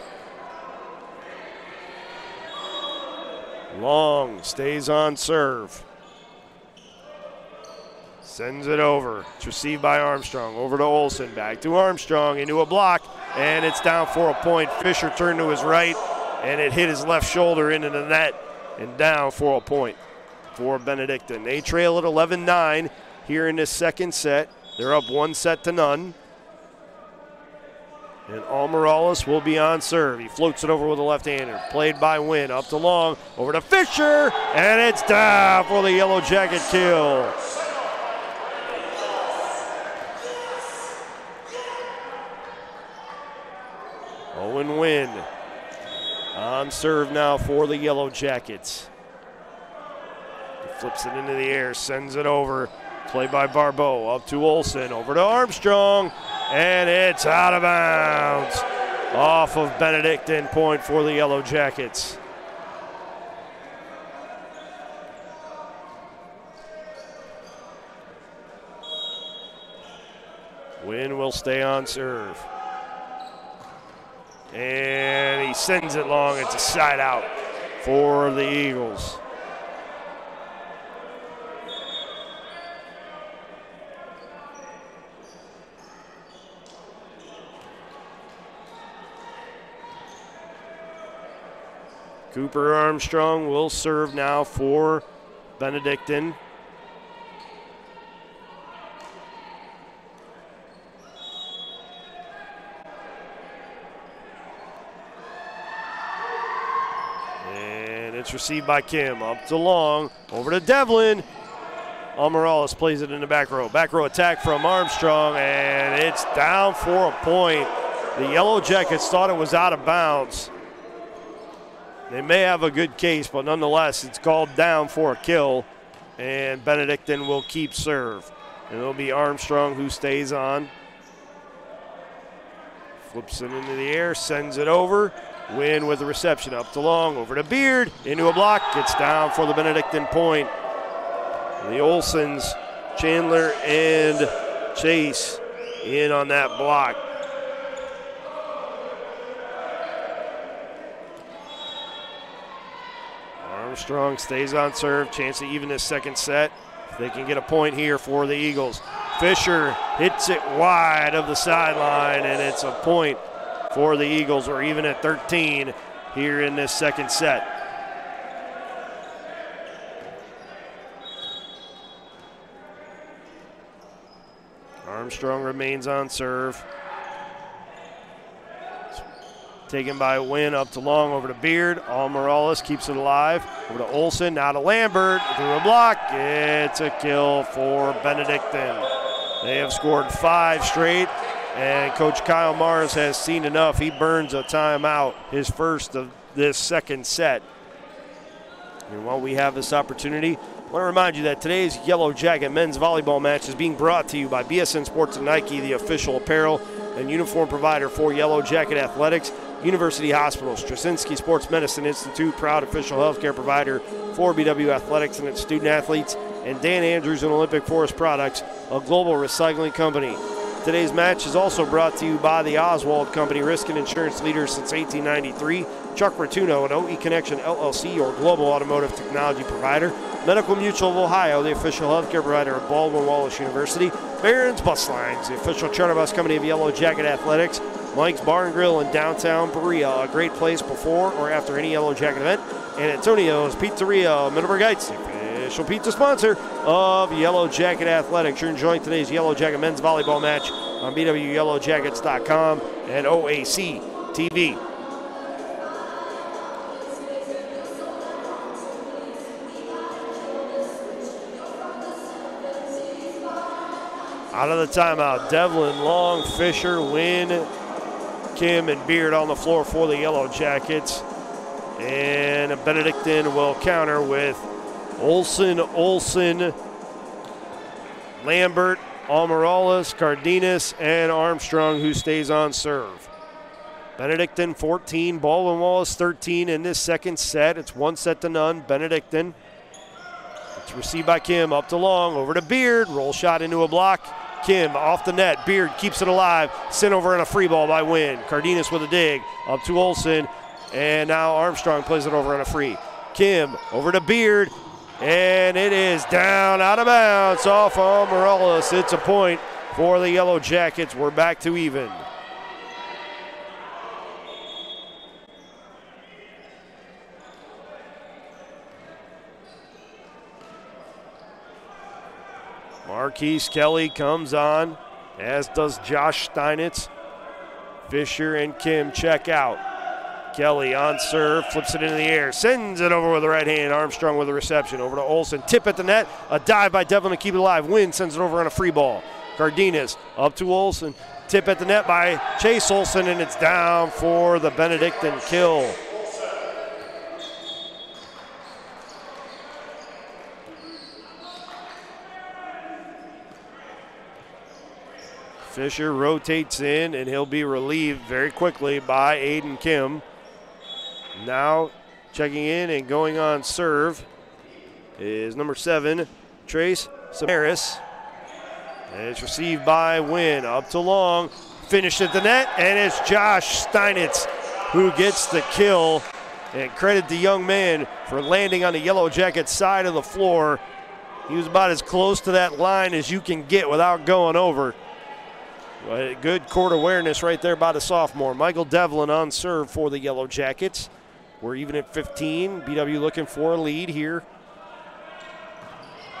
Long stays on serve. Sends it over. It's received by Armstrong. Over to Olson. Back to Armstrong into a block. And it's down for a point. Fisher turned to his right and it hit his left shoulder into the net and down for a point for Benedictine. They trail at 11 9 here in this second set. They're up one set to none. And Almorales will be on serve. He floats it over with a left-hander. Played by Wynn. Up to long. Over to Fisher. And it's down for the Yellow Jacket kill. Owen Wynn on serve now for the Yellow Jackets. He flips it into the air, sends it over. Played by Barbeau. Up to Olson. Over to Armstrong. And it's out of bounds. Off of Benedict Benedictine point for the Yellow Jackets. Wynn will stay on serve. And he sends it long. It's a side out for the Eagles. Cooper Armstrong will serve now for Benedictine. It's received by Kim. Up to Long. Over to Devlin. Almorales plays it in the back row. Back row attack from Armstrong, and it's down for a point. The Yellow Jackets thought it was out of bounds. They may have a good case, but nonetheless, it's called down for a kill, and Benedictine will keep serve. And it'll be Armstrong who stays on. Flips it into the air, sends it over. Wynn with the reception up to long, over to Beard, into a block, gets down for the Benedictine point. The Olsons, Chandler and Chase in on that block. Armstrong stays on serve. Chance to even this second set. They can get a point here for the Eagles. Fisher hits it wide of the sideline, and it's a point for the Eagles. We're even at 13 here in this second set. Armstrong remains on serve. Taken by Wynn up to long over to Beard. Almorales keeps it alive. Over to Olson. Now to Lambert. Through a block. It's a kill for Benedictine. They have scored five straight. And Coach Kyle Mars has seen enough. He burns a timeout, his first of this second set. And while we have this opportunity, I want to remind you that today's Yellow Jacket men's volleyball match is being brought to you by BSN Sports and Nike, the official apparel and uniform provider for Yellow Jacket Athletics. University Hospital, Drusinsky Sports Medicine Institute, proud official healthcare provider for BW Athletics and its student athletes, and Dan Andrews and Olympic Forest Products, a global recycling company. Today's match is also brought to you by the Oswald Company, risk and insurance leader since 1893. Chuck Rotuno, an OE Connection LLC, or global automotive technology provider. Medical Mutual of Ohio, the official healthcare provider of Baldwin Wallace University. Barron's Bus Lines, the official charter bus company of Yellow Jacket Athletics. Mike's Bar and Grill in downtown Berea, a great place before or after any Yellow Jacket event. And Antonio's Pizzeria, Middleburg Heights, official pizza sponsor of Yellow Jacket Athletics. You're enjoying today's Yellow Jacket men's volleyball match on BWYellowJackets.com and OAC TV. Out of the timeout, Devlin, Long, Fisher, Wynn, Kim, and Beard on the floor for the Yellow Jackets. And a Benedictine will counter with Olson, Olson, Lambert, Almorales, Cardenas, and Armstrong, who stays on serve. Benedictine 14, Baldwin Wallace 13 in this second set. It's one set to none. Benedictine. It's received by Kim, up to Long, over to Beard, roll shot into a block. Kim off the net. Beard keeps it alive. Sent over on a free ball by Wynn. Cardenas with a dig. Up to Olson. And now Armstrong plays it over on a free. Kim over to Beard. And it is down out of bounds off of Morales. It's a point for the Yellow Jackets. We're back to even. Marquise Kelly comes on, as does Josh Steinitz. Fisher and Kim check out. Kelly on serve, flips it into the air, sends it over with the right hand. Armstrong with the reception. Over to Olson. Tip at the net. A dive by Devlin to keep it alive. Wynn sends it over on a free ball. Cardenas up to Olson. Tip at the net by Chase Olson, and it's down for the Benedictine kill. Fisher rotates in, and he'll be relieved very quickly by Aiden Kim. Now checking in and going on serve is number seven, Trace Samaris. And it's received by Wynn. Up to long. Finished at the net, and it's Josh Steinitz who gets the kill. And credit the young man for landing on the Yellow Jacket side of the floor. He was about as close to that line as you can get without going over. Good court awareness right there by the sophomore. Michael Devlin on serve for the Yellow Jackets. We're even at 15. BW looking for a lead here.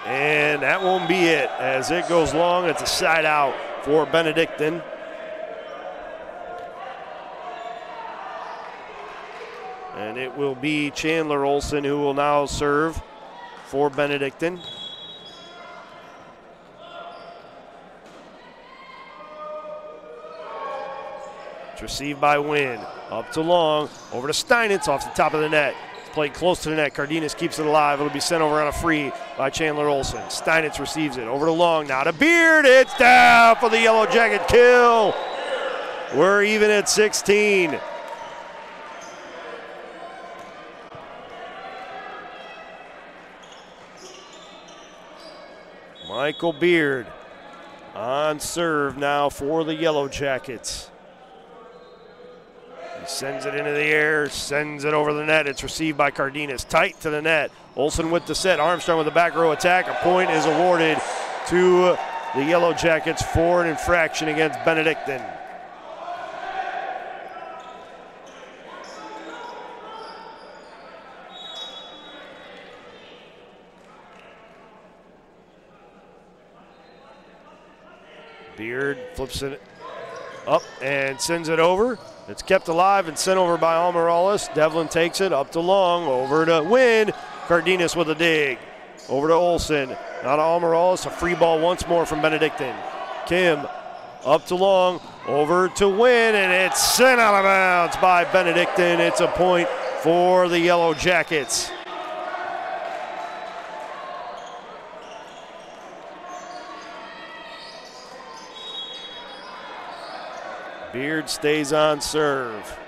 And that won't be it as it goes long. It's a side out for Benedictine. And it will be Chandler Olson who will now serve for Benedictine. It's received by Wynn. Up to Long. Over to Steinitz off the top of the net. It's played close to the net. Cardenas keeps it alive. It'll be sent over on a free by Chandler Olson. Steinitz receives it. Over to Long. Now to Beard. It's down for the Yellow Jacket kill. We're even at 16. Michael Beard on serve now for the Yellow Jackets. Sends it into the air, sends it over the net. It's received by Cardenas. Tight to the net. Olson with the set. Armstrong with the back row attack. A point is awarded to the Yellow Jackets for an infraction against Benedictine. Beard flips it up and sends it over. It's kept alive and sent over by Almorales. Devlin takes it up to Long, over to Wynn. Cardenas with a dig. Over to Olson. Now to Almorales. A free ball once more from Benedictine. Kim up to Long, over to Wynn, and it's sent out of bounds by Benedictine. It's a point for the Yellow Jackets. Beard stays on serve.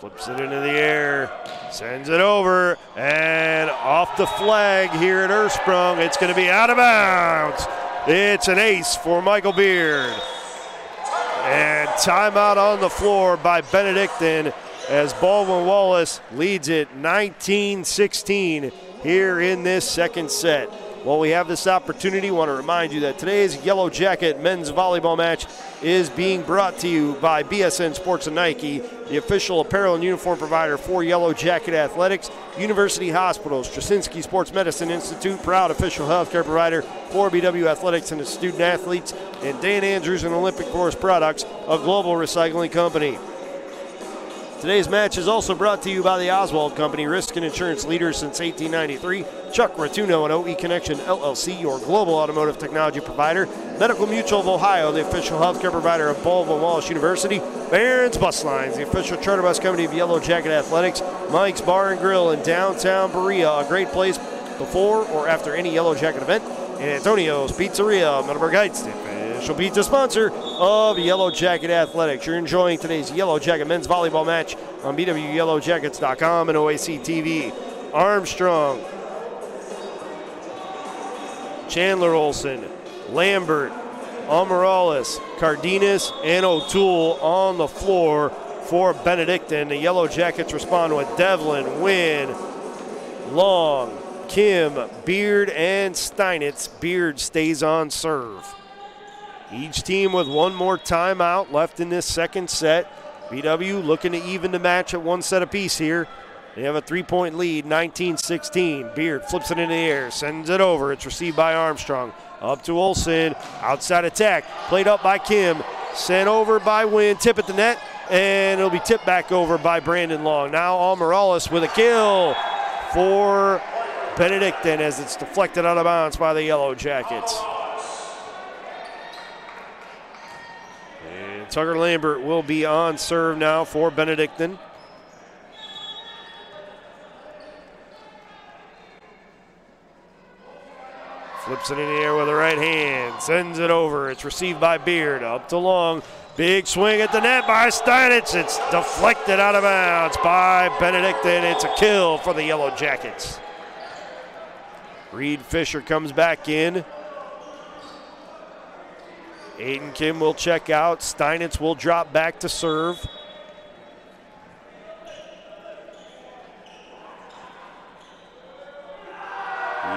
Flips it into the air, sends it over, and off the flag here at Ursprung. It's going to be out of bounds. It's an ace for Michael Beard. And timeout on the floor by Benedictine as Baldwin Wallace leads it 19 16 here in this second set. While we have this opportunity, I want to remind you that today's Yellow Jacket men's volleyball match is being brought to you by BSN Sports and Nike, the official apparel and uniform provider for Yellow Jacket Athletics, University Hospitals, Drusinsky Sports Medicine Institute, proud official healthcare provider for BW Athletics and its student athletes, and Dan Andrews and Olympic Forest Products, a global recycling company. Today's match is also brought to you by the Oswald Company, risk and insurance leader since 1893. Chuck Rotuno and OE Connection LLC, your global automotive technology provider. Medical Mutual of Ohio, the official healthcare provider of Baldwin Wallace University. Barron's Bus Lines, the official charter bus company of Yellow Jacket Athletics. Mike's Bar and Grill in downtown Berea, a great place before or after any Yellow Jacket event. And Antonio's Pizzeria, Middleburg Heights, official pizza sponsor of Yellow Jacket Athletics. You're enjoying today's Yellow Jacket men's volleyball match on BWYellowJackets.com and OAC TV. Armstrong, Chandler Olson, Lambert, Almorales, Cardenas, and O'Toole on the floor for Benedictine. The Yellow Jackets respond with Devlin, Wynn, Long, Kim, Beard, and Steinitz. Beard stays on serve. Each team with one more timeout left in this second set. BW looking to even the match at one set apiece here. They have a three point lead, 19 16. Beard flips it in the air, sends it over. It's received by Armstrong. Up to Olson. Outside attack. Played up by Kim. Sent over by Wynn. Tip at the net. And it'll be tipped back over by Brandon Long. Now Almorales with a kill for Benedictine as it's deflected out of bounds by the Yellow Jackets. Tucker Lambert will be on serve now for Benedictine. Flips it in the air with the right hand, sends it over. It's received by Beard, up to Long. Big swing at the net by Steinitz. It's deflected out of bounds by Benedictine. It's a kill for the Yellow Jackets. Reed Fisher comes back in. Aiden Kim will check out. Steinitz will drop back to serve.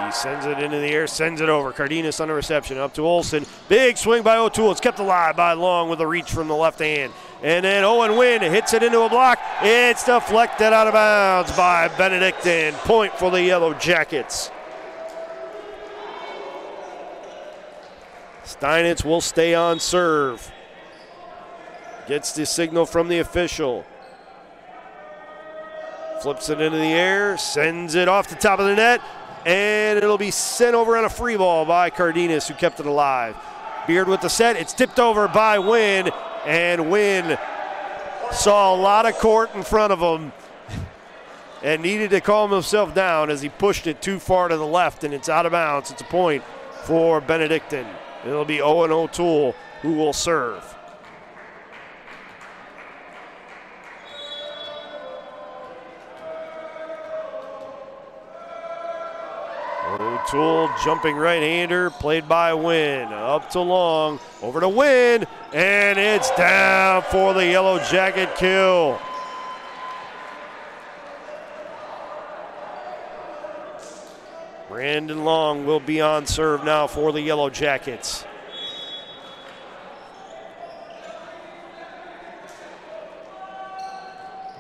He sends it into the air, sends it over. Cardenas on the reception, up to Olson. Big swing by O'Toole. It's kept alive by Long with a reach from the left hand. And then Owen Wynn hits it into a block. It's deflected out of bounds by Benedictine. Point for the Yellow Jackets. Steinitz will stay on serve. Gets the signal from the official. Flips it into the air, sends it off the top of the net, and it'll be sent over on a free ball by Cardenas, who kept it alive. Beard with the set. It's tipped over by Wynn, and Wynn saw a lot of court in front of him and needed to calm himself down as he pushed it too far to the left, and it's out of bounds. It's a point for Benedictine. It'll be Owen O'Toole who will serve. O'Toole jumping right hander, played by Wynn. Up to Long, over to Wynn, and it's down for the Yellow Jacket kill. Brandon Long will be on serve now for the Yellow Jackets.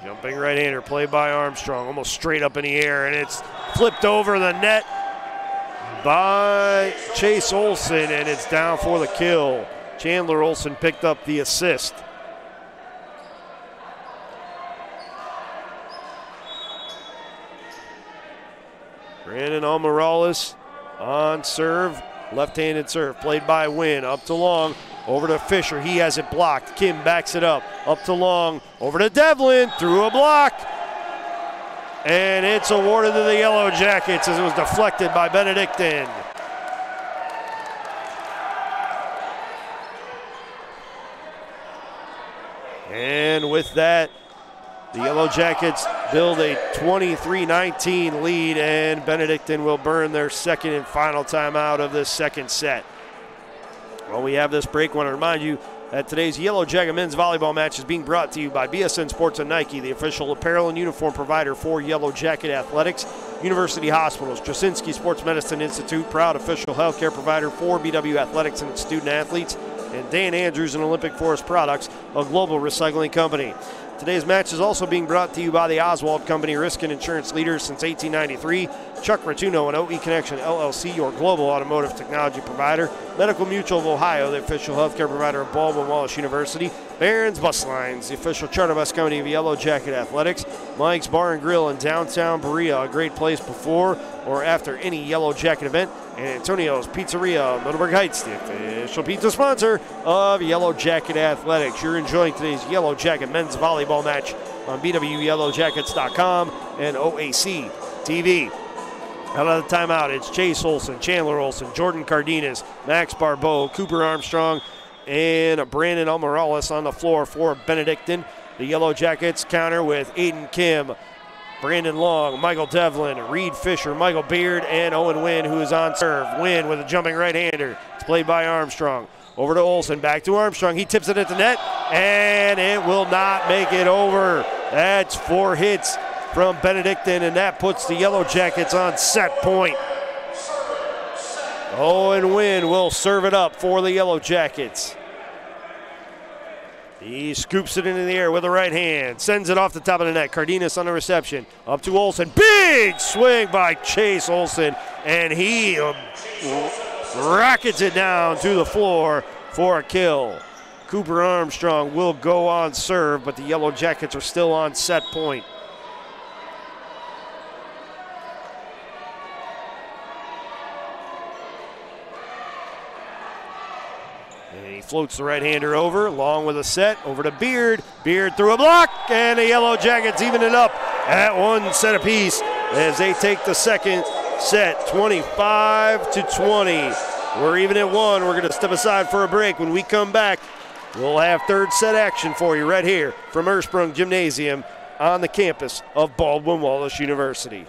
Jumping right hander, played by Armstrong, almost straight up in the air, and it's flipped over the net by Chase Olson, and it's down for the kill. Chandler Olson picked up the assist. Brandon Almorales on serve, left-handed serve, played by Wynn, up to Long, over to Fisher, he has it blocked. Kim backs it up, up to Long, over to Devlin, through a block. And it's awarded to the Yellow Jackets as it was deflected by Benedictine. And with that, the Yellow Jackets build a 23-19 lead, and Benedictine will burn their second and final timeout of this second set. While we have this break, I want to remind you that today's Yellow Jacket men's volleyball match is being brought to you by BSN Sports and Nike, the official apparel and uniform provider for Yellow Jacket Athletics, University Hospitals, Drusinsky Sports Medicine Institute, proud official healthcare provider for BW Athletics and its student athletes, and Dan Andrews and Olympic Forest Products, a global recycling company. Today's match is also being brought to you by the Oswald Company, risk and insurance leaders since 1893. Chuck Rotuno and OE Connection LLC, your global automotive technology provider. Medical Mutual of Ohio, the official healthcare provider of Baldwin Wallace University. Barron's Bus Lines, the official charter bus company of Yellow Jacket Athletics. Mike's Bar and Grill in downtown Berea, a great place before or after any Yellow Jacket event. And Antonio's Pizzeria, Middleburg Heights, the official pizza sponsor of Yellow Jacket Athletics. You're enjoying today's Yellow Jacket men's volleyball match on BWYellowJackets.com and OAC TV. Out of the timeout, it's Chase Olson, Chandler Olson, Jordan Cardenas, Max Barbeau, Cooper Armstrong, and Brandon Almorales on the floor for Benedictine. The Yellow Jackets counter with Aiden Kim, Brandon Long, Michael Devlin, Reed Fisher, Michael Beard, and Owen Wynn, who is on serve. Wynn with a jumping right hander. It's played by Armstrong. Over to Olson, back to Armstrong. He tips it at the net, and it will not make it over. That's four hits from Benedictine, and that puts the Yellow Jackets on set point. Oh, Owen Wynn will serve it up for the Yellow Jackets. He scoops it into the air with the right hand, sends it off the top of the net. Cardenas on the reception, up to Olson. Big swing by Chase Olson, and he rockets it down to the floor for a kill. Cooper Armstrong will go on serve, but the Yellow Jackets are still on set point. Floats the right hander over, along with a set, over to Beard. Beard through a block, and the Yellow Jackets even it up at one set apiece as they take the second set 25 to 20. We're even at one. We're going to step aside for a break. When we come back, we'll have third set action for you right here from Ursprung Gymnasium on the campus of Baldwin Wallace University.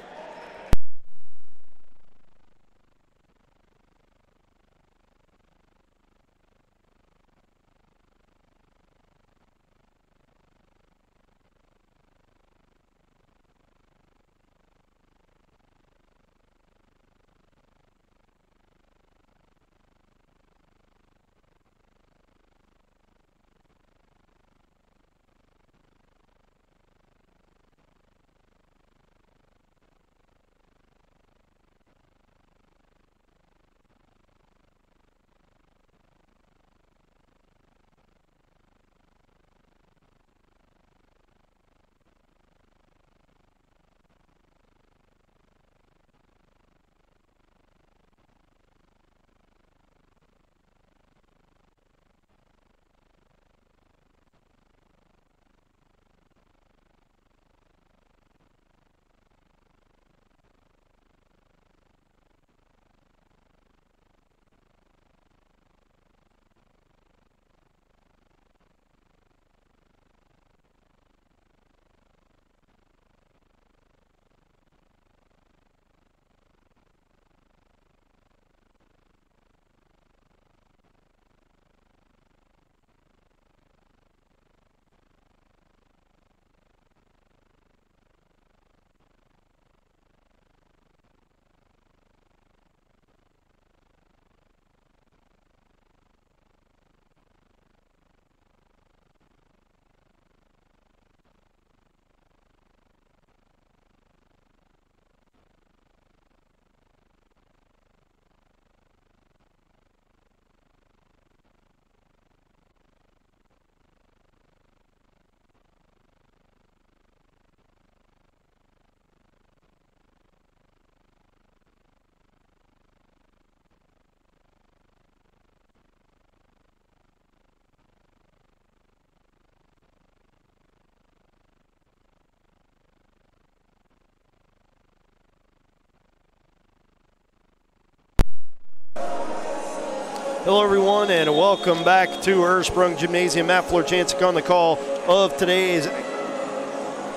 Hello, everyone, and welcome back to Ursprung Gymnasium. Matt Florchancic on the call of today's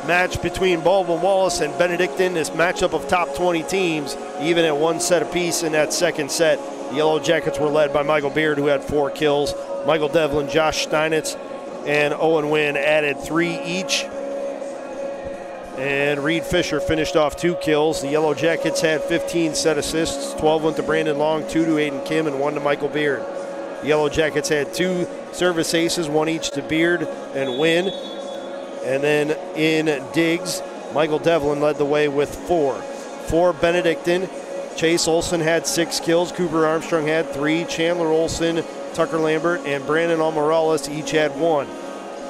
match between Baldwin Wallace and Benedictine. This matchup of top 20 teams, even at one set apiece in that second set. The Yellow Jackets were led by Michael Beard, who had four kills. Michael Devlin, Josh Steinitz, and Owen Wynn added three each. And Reed Fisher finished off two kills. The Yellow Jackets had 15 set assists. 12 went to Brandon Long, two to Aiden Kim, and one to Michael Beard. The Yellow Jackets had two service aces, one each to Beard and Wynn. And then in digs, Michael Devlin led the way with four. For Benedictine, Chase Olson had six kills. Cooper Armstrong had three. Chandler Olson, Tucker Lambert, and Brandon Almorales each had one.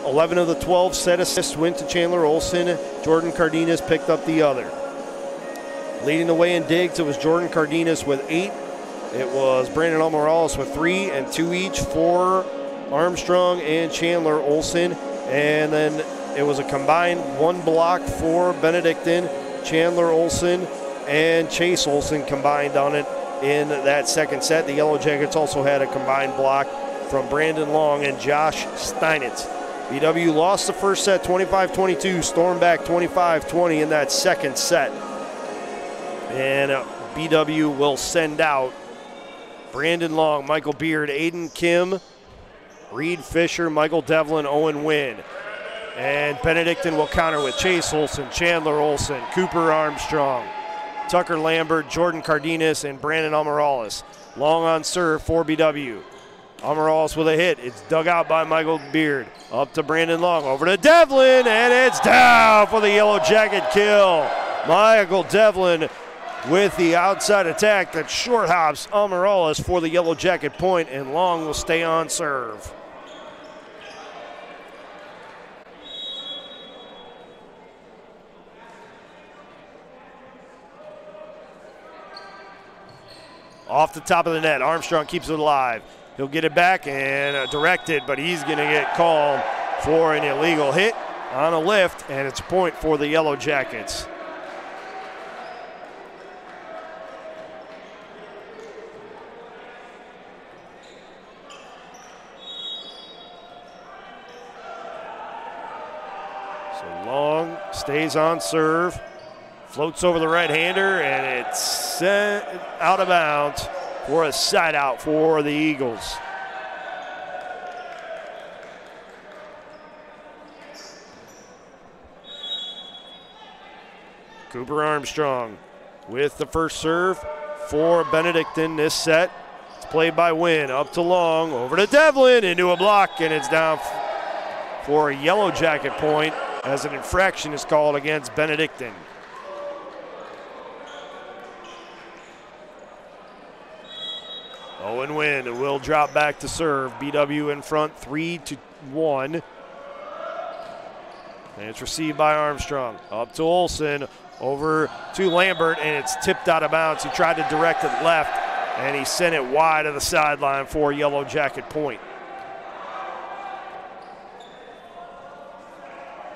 11 of the 12 set assists went to Chandler Olson. Jordan Cardenas picked up the other. Leading the way in digs, it was Jordan Cardenas with eight. It was Brandon Almorales with three and two each for Armstrong and Chandler Olson. And then it was a combined one block for Benedictine, Chandler Olson, and Chase Olson combined on it in that second set. The Yellow Jackets also had a combined block from Brandon Long and Josh Steinitz. BW lost the first set 25 22, stormed back 25 20 in that second set. And uh, BW will send out Brandon Long, Michael Beard, Aiden Kim, Reed Fisher, Michael Devlin, Owen Wynn. And Benedictine will counter with Chase Olson, Chandler Olson, Cooper Armstrong, Tucker Lambert, Jordan Cardenas, and Brandon Almorales. Long on serve for BW. Almorales with a hit. It's dug out by Michael Beard. Up to Brandon Long. Over to Devlin, and it's down for the Yellow Jacket kill. Michael Devlin with the outside attack that short hops Almorales for the Yellow Jacket point, and Long will stay on serve. Off the top of the net, Armstrong keeps it alive. He'll get it back and uh, directed, but he's going to get called for an illegal hit on a lift, and it's a point for the Yellow Jackets. So Long stays on serve. Floats over the right hander, and it's out of bounds for a side out for the Eagles. Cooper Armstrong with the first serve for Benedictine this set. It's played by Wynn up to Long, over to Devlin, into a block, and it's down for a yellow jacket point as an infraction is called against Benedictine. Oh, Owen Wynn will drop back to serve. BW in front, three to one. And it's received by Armstrong. Up to Olson, over to Lambert, and it's tipped out of bounds. He tried to direct it left, and he sent it wide of the sideline for Yellow Jacket point.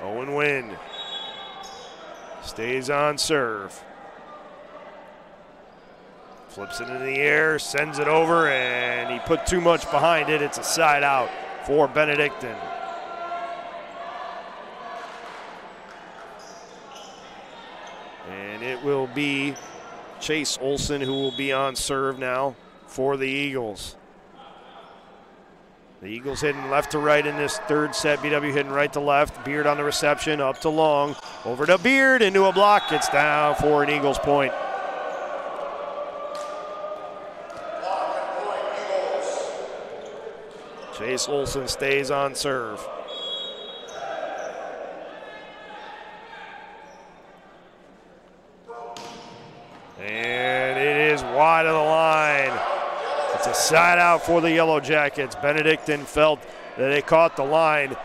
Oh, Owen Wynn stays on serve. Flips it in the air, sends it over, and he put too much behind it. It's a side out for Benedictine. And it will be Chase Olson who will be on serve now for the Eagles. The Eagles hitting left to right in this third set. BW hitting right to left. Beard on the reception, up to Long. Over to Beard, into a block. Gets down for an Eagles point. Chase Olson stays on serve. And it is wide of the line. It's a side out for the Yellow Jackets. Benedictine felt that they caught the line.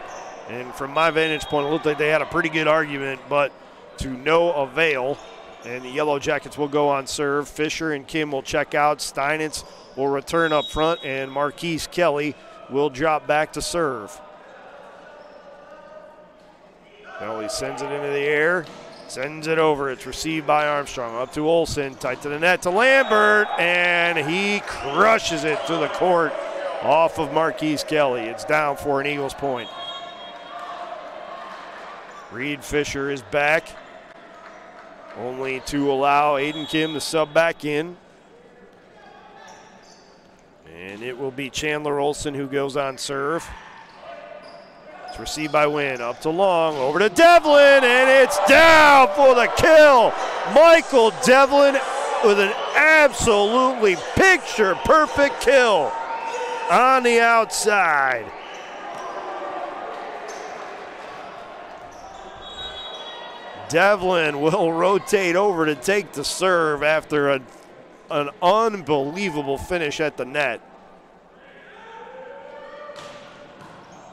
And from my vantage point, it looked like they had a pretty good argument, but to no avail. And the Yellow Jackets will go on serve. Fisher and Kim will check out. Steinitz will return up front, and Marquise Kelly will drop back to serve. He sends it into the air, sends it over. It's received by Armstrong. Up to Olson, tight to the net to Lambert, and he crushes it to the court off of Marquise Kelly. It's down for an Eagles point. Reed Fisher is back, only to allow Aiden Kim to sub back in. And it will be Chandler Olson who goes on serve. It's received by Wynn. Up to Long. Over to Devlin. And it's down for the kill. Michael Devlin with an absolutely picture perfect kill on the outside. Devlin will rotate over to take the serve after a, an unbelievable finish at the net.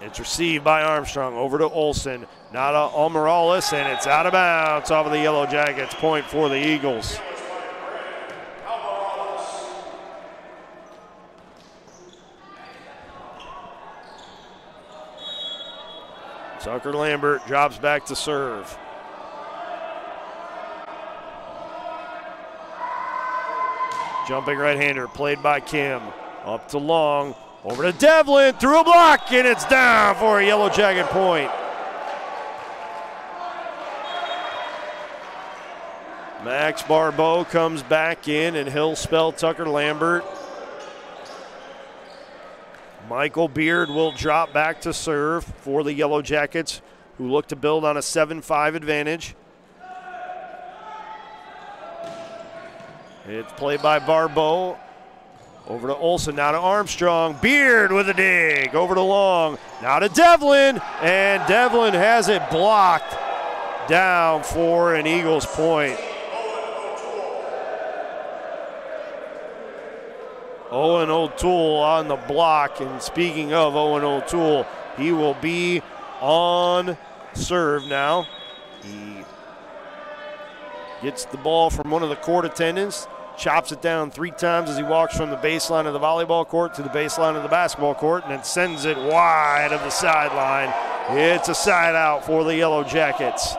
It's received by Armstrong over to Olson. Not a Almorales, and it's out of bounds off of the Yellow Jackets. Point for the Eagles. Tucker Lambert drops back to serve. Jumping right hander played by Kim. Up to Long. Over to Devlin. Through a block. And it's down for a yellow jacket point. Max Barbeau comes back in and he'll spell Tucker Lambert. Michael Beard will drop back to serve for the Yellow Jackets, who look to build on a 7 5 advantage. It's played by Barbeau. Over to Olson, now to Armstrong. Beard with a dig. Over to Long. Now to Devlin. And Devlin has it blocked down for an Eagles point. Owen O'Toole on the block. And speaking of Owen O'Toole, he will be on serve now. He gets the ball from one of the court attendants, chops it down three times as he walks from the baseline of the volleyball court to the baseline of the basketball court, and then sends it wide of the sideline. It's a side out for the Yellow Jackets.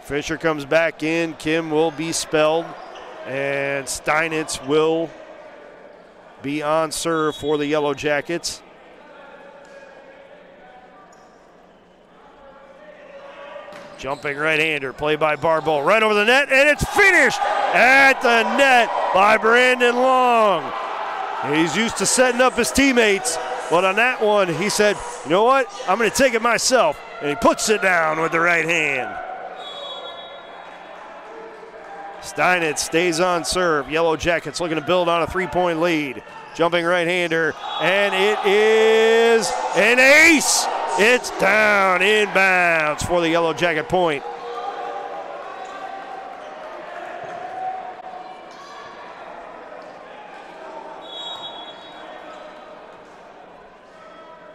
Fisher comes back in. Kim will be spelled, and Steinitz will be on serve for the Yellow Jackets. Jumping right hander, play by Barbeau, right over the net, and it's finished at the net by Brandon Long. He's used to setting up his teammates, but on that one, he said, You know what? I'm going to take it myself. And he puts it down with the right hand. Steinitz stays on serve. Yellow Jackets looking to build on a three point lead. Jumping right hander, and it is an ace. It's down inbounds for the Yellow Jacket point.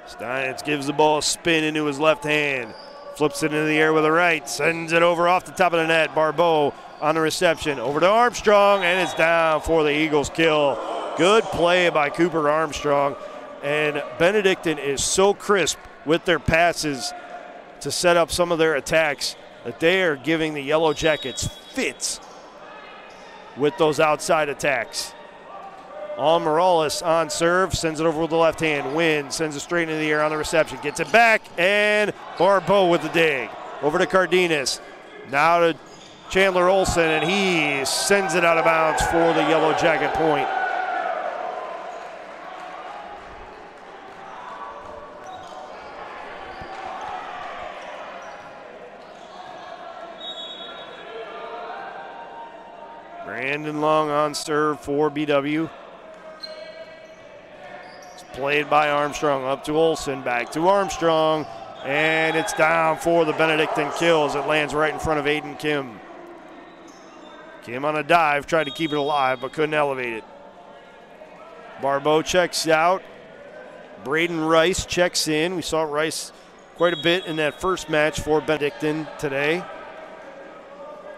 Steinitz gives the ball a spin into his left hand. Flips it into the air with the right. Sends it over off the top of the net. Barbeau on the reception. Over to Armstrong, and it's down for the Eagles kill. Good play by Cooper Armstrong. And Benedictine is so crisp with their passes to set up some of their attacks that they are giving the Yellow Jackets fits with those outside attacks. Almorales on serve, sends it over with the left hand. Wynn sends it straight into the air on the reception, gets it back, and Barbeau with the dig. Over to Cardenas. Now to Chandler Olson, and he sends it out of bounds for the Yellow Jacket point. Brandon Long on serve for BW. It's played by Armstrong up to Olson, back to Armstrong, and it's down for the Benedictine kills. It lands right in front of Aiden Kim. Kim on a dive, tried to keep it alive, but couldn't elevate it. Barbeau checks out. Braden Rice checks in. We saw Rice quite a bit in that first match for Benedictine today.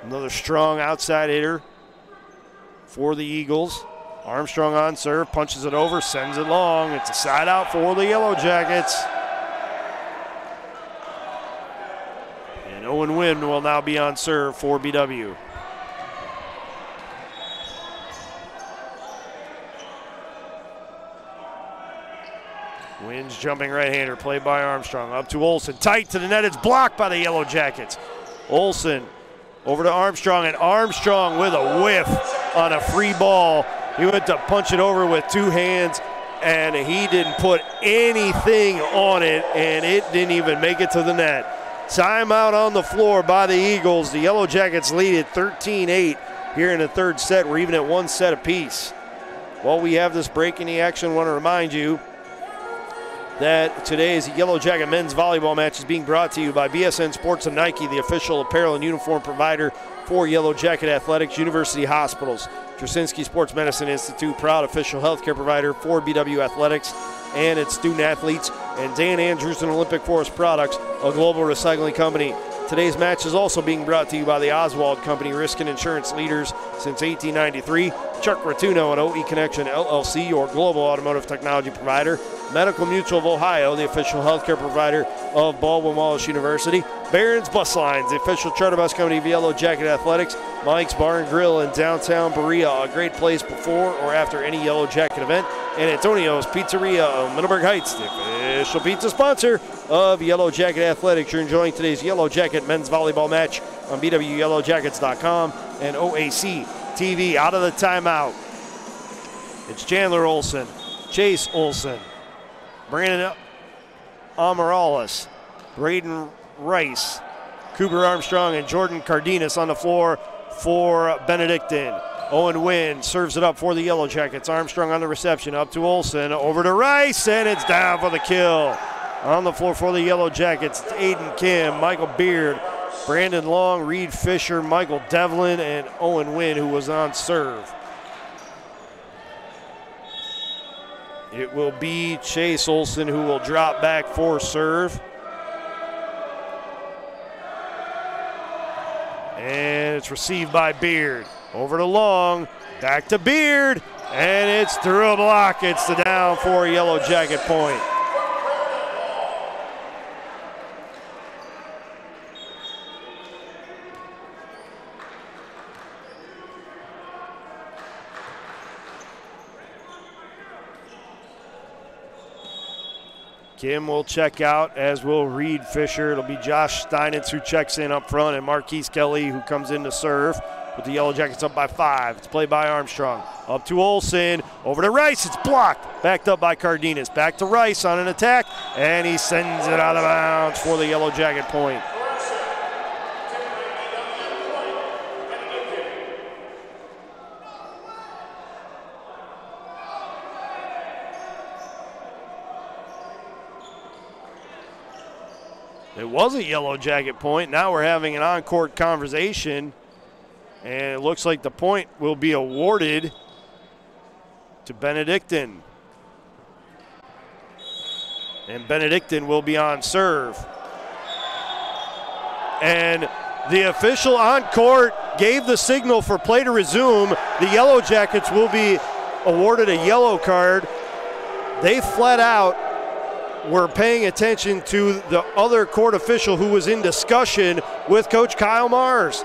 Another strong outside hitter for the Eagles. Armstrong on serve, punches it over, sends it long. It's a side out for the Yellow Jackets. Oh and Owen Wynn will now be on serve for BW. Wynn's jumping right hander, played by Armstrong. Up to Olson, tight to the net. It's blocked by the Yellow Jackets. Olson over to Armstrong, and Armstrong with a whiff on a free ball. He went to punch it over with two hands, and he didn't put anything on it, and it didn't even make it to the net. Timeout on the floor by the Eagles. The Yellow Jackets lead at 13 8 here in the third set. We're even at one set apiece. While we have this break in the action, I want to remind you that today's Yellow Jacket men's volleyball match is being brought to you by BSN Sports and Nike, the official apparel and uniform provider for Yellow Jacket Athletics, University Hospitals, Drusinsky Sports Medicine Institute, proud official healthcare provider for BW Athletics and its student athletes, and Dan Andrews and Olympic Forest Products, a global recycling company. Today's match is also being brought to you by the Oswald Company, risk and insurance leaders since 1893. Chuck Rotuno and OE Connection LLC, your global automotive technology provider. Medical Mutual of Ohio, the official healthcare provider of Baldwin Wallace University. Barron's Bus Lines, the official charter bus company of Yellow Jacket Athletics. Mike's Bar and Grill in downtown Berea, a great place before or after any Yellow Jacket event. And Antonio's Pizzeria of Middleburg Heights, the official pizza sponsor of Yellow Jacket Athletics. You're enjoying today's Yellow Jacket men's volleyball match on BWYellowJackets.com and OAC TV. Out of the timeout, it's Chandler Olson, Chase Olson, Brandon Almorales, Braden Rice, Cooper Armstrong, and Jordan Cardenas on the floor for Benedictine. Owen Wynn serves it up for the Yellow Jackets. Armstrong on the reception, up to Olson, over to Rice, and it's down for the kill. On the floor for the Yellow Jackets, it's Aiden Kim, Michael Beard, Brandon Long, Reed Fisher, Michael Devlin, and Owen Wynn, who was on serve. It will be Chase Olson who will drop back for serve. And it's received by Beard. Over to Long, back to Beard, and it's through a block. It's the down for Yellow Jacket point. Kim will check out, as will Reed Fisher. It'll be Josh Steinitz who checks in up front, and Marquise Kelly who comes in to serve with the Yellow Jackets up by five. It's played by Armstrong. Up to Olson. Over to Rice. It's blocked. Backed up by Cardenas. Back to Rice on an attack, and he sends it out of bounds for the Yellow Jacket point. Was a yellow jacket point. Now we're having an on court conversation, and it looks like the point will be awarded to Benedictine. And Benedictine will be on serve. And the official on court gave the signal for play to resume. The Yellow Jackets will be awarded a yellow card. They flat out were paying attention to the other court official who was in discussion with Coach Kyle Mars.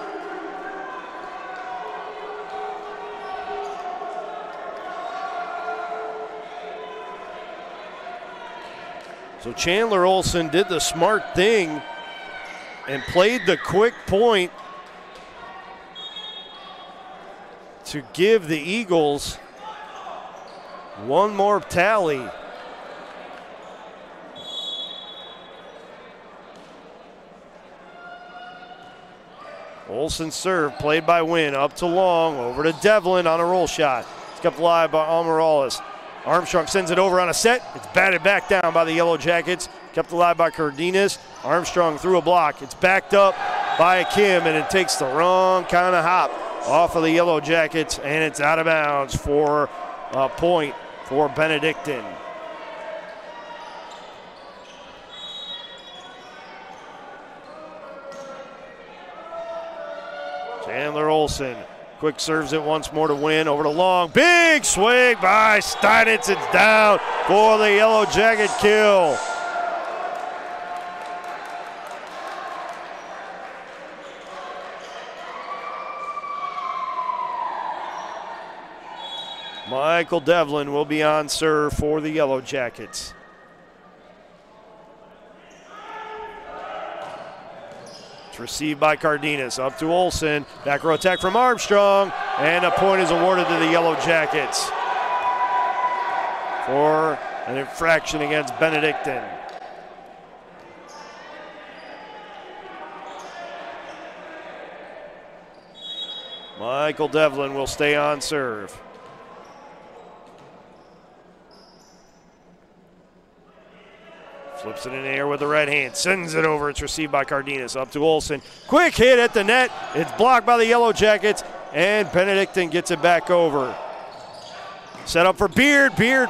So Chandler Olson did the smart thing and played the quick point to give the Eagles one more tally. Olson serve, played by Wynn, up to Long, over to Devlin on a roll shot. It's kept alive by Almorales. Armstrong sends it over on a set. It's batted back down by the Yellow Jackets. Kept alive by Cardenas. Armstrong through a block. It's backed up by Kim, and it takes the wrong kind of hop off of the Yellow Jackets, and it's out of bounds for a point for Benedictine. Chandler Olson. Quick serves it once more to Wynn Over to Long. Big swing by Steinitz. It's down for the Yellow Jacket kill. Michael Devlin will be on serve for the Yellow Jackets. It's received by Cardenas. Up to Olson. Back row attack from Armstrong. And a point is awarded to the Yellow Jackets. for an infraction against Benedictine. Michael Devlin will stay on serve. Flips it in the air with the right hand, sends it over. It's received by Cardenas. Up to Olson. Quick hit at the net. It's blocked by the Yellow Jackets, and Benedictine gets it back over. Set up for Beard. Beard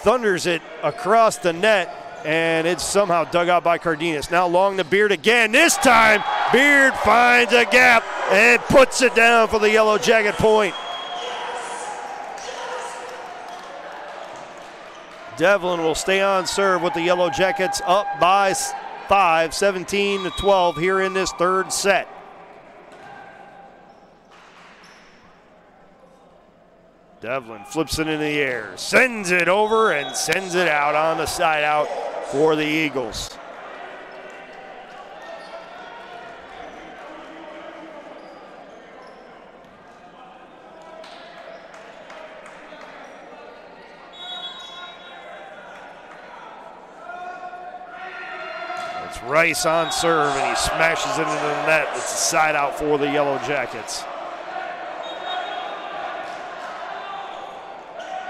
thunders it across the net, and it's somehow dug out by Cardenas. Now long to Beard again. This time, Beard finds a gap and puts it down for the Yellow Jacket point. Devlin will stay on serve with the Yellow Jackets up by five, 17 to 12 here in this third set. Devlin flips it in the air, sends it over, and sends it out on the side out for the Eagles. Rice on serve, and he smashes it into the net. It's a side out for the Yellow Jackets.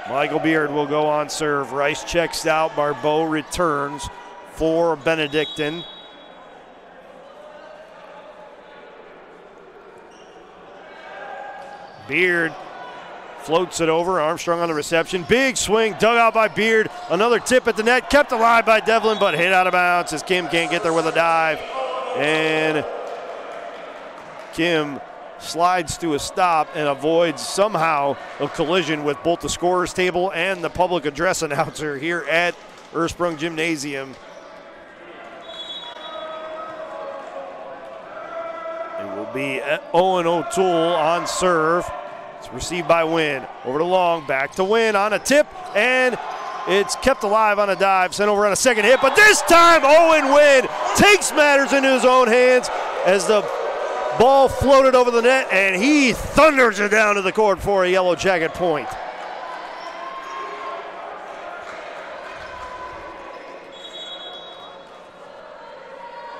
Michael Beard will go on serve. Rice checks out. Barbeau returns for Benedictine. Beard floats it over. Armstrong on the reception. Big swing, dug out by Beard. Another tip at the net, kept alive by Devlin, but hit out of bounds as Kim can't get there with a dive. And Kim slides to a stop and avoids somehow a collision with both the scorer's table and the public address announcer here at Ursprung Gymnasium. It will be uh, oh Owen O'Toole oh on serve. It's received by Wynn. Over to Long, back to Wynn on a tip, and it's kept alive on a dive, sent over on a second hit, but this time Owen Wynn takes matters into his own hands as the ball floated over the net, and he thunders it down to the court for a yellow jacket point.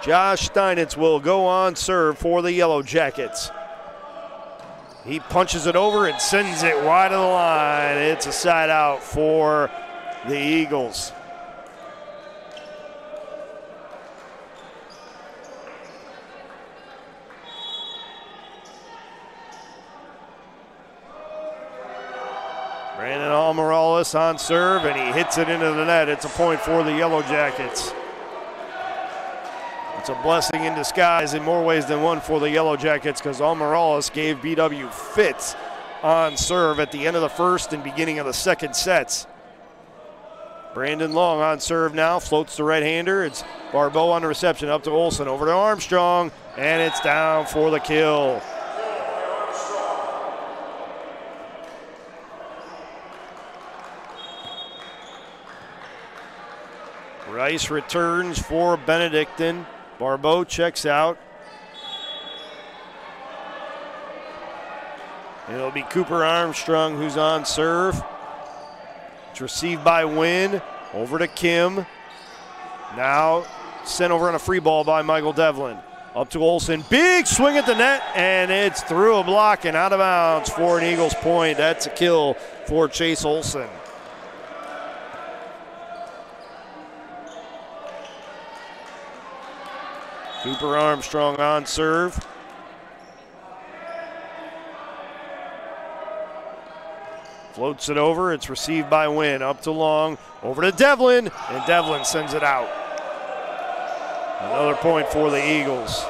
Josh Steinitz will go on serve for the Yellow Jackets. He punches it over and sends it wide of the line. It's a side out for the Eagles. Brandon Almorales on serve, and he hits it into the net. It's a point for the Yellow Jackets. It's a blessing in disguise in more ways than one for the Yellow Jackets because Almorales gave BW fits on serve at the end of the first and beginning of the second sets. Brandon Long on serve now, floats the right-hander. It's Barbeau on the reception, up to Olson, over to Armstrong, and it's down for the kill. Rice returns for Benedictine. Barbeau checks out. It'll be Cooper Armstrong who's on serve. It's received by Wynn. Over to Kim. Now sent over on a free ball by Michael Devlin. Up to Olson. Big swing at the net, and it's through a block and out of bounds for an Eagles point. That's a kill for Chase Olson. Cooper Armstrong on serve. Floats it over. It's received by Wynn. Up to Long. Over to Devlin. And Devlin sends it out. Another point for the Eagles.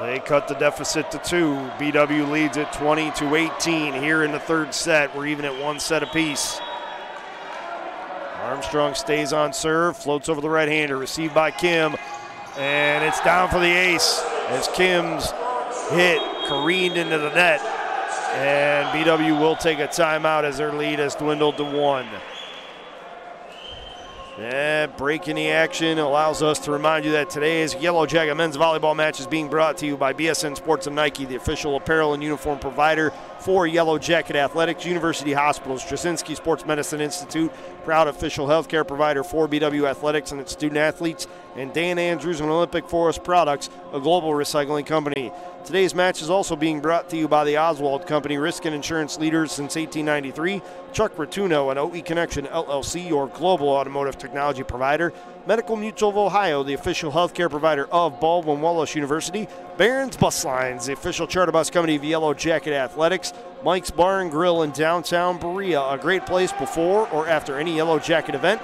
They cut the deficit to two. BW leads at 20 to 18 here in the third set. We're even at one set apiece. Armstrong stays on serve, floats over the right hander, received by Kim. And it's down for the ace as Kim's hit careened into the net. And BW will take a timeout as their lead has dwindled to one. Yeah, breaking the action allows us to remind you that today's Yellow Jacket men's volleyball match is being brought to you by BSN Sports and Nike, the official apparel and uniform provider for Yellow Jacket Athletics, University Hospitals, Drusinsky Sports Medicine Institute, proud official healthcare provider for BW Athletics and its student athletes, and Dan Andrews and Olympic Forest Products, a global recycling company. Today's match is also being brought to you by the Oswald Company, risk and insurance leaders since 1893, Chuck Rotuno and OE Connection LLC, your global automotive technology provider, Medical Mutual of Ohio, the official healthcare provider of Baldwin Wallace University, Barron's Bus Lines, the official charter bus company of Yellow Jacket Athletics, Mike's Bar and Grill in downtown Berea, a great place before or after any Yellow Jacket event,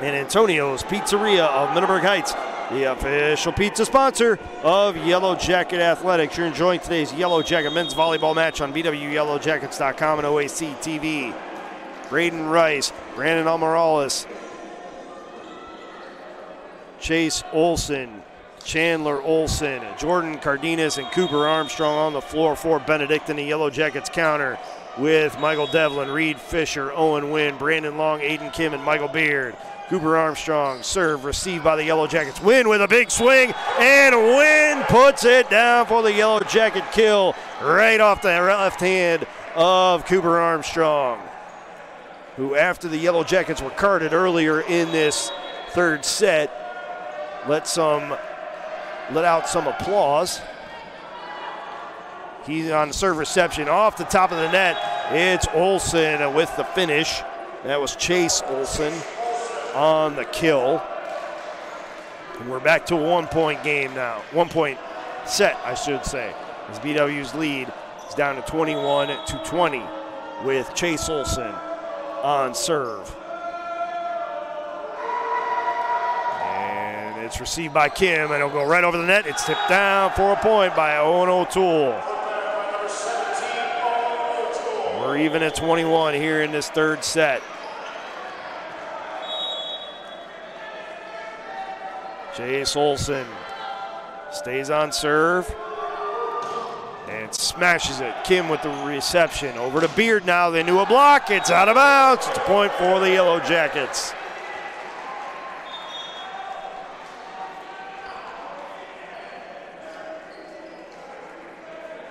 and Antonio's Pizzeria of Middleburg Heights, the official pizza sponsor of Yellow Jacket Athletics. You're enjoying today's Yellow Jacket men's volleyball match on BWYellowJackets.com and OAC TV. Braden Rice, Brandon Almorales, Chase Olson, Chandler Olson, Jordan Cardenas, and Cooper Armstrong on the floor for Benedictine. The Yellow Jackets counter with Michael Devlin, Reed Fisher, Owen Wynn, Brandon Long, Aiden Kim, and Michael Beard. Cooper Armstrong serve received by the Yellow Jackets. Wynn with a big swing, and Wynn puts it down for the Yellow Jacket kill right off the left hand of Cooper Armstrong, who, after the Yellow Jackets were carded earlier in this third set, let some let out some applause. He's on serve reception off the top of the net. It's Olson with the finish. That was Chase Olson on the kill. And we're back to a one point game now. One point set, I should say. As BW's lead is down to 21 to 20 with Chase Olson on serve. And it's received by Kim, and it'll go right over the net. It's tipped down for a point by Owen O'Toole. We're even at 21 here in this third set. Chase Olson stays on serve and smashes it. Kim with the reception. Over to Beard now. They knew a block. It's out of bounds. It's a point for the Yellow Jackets.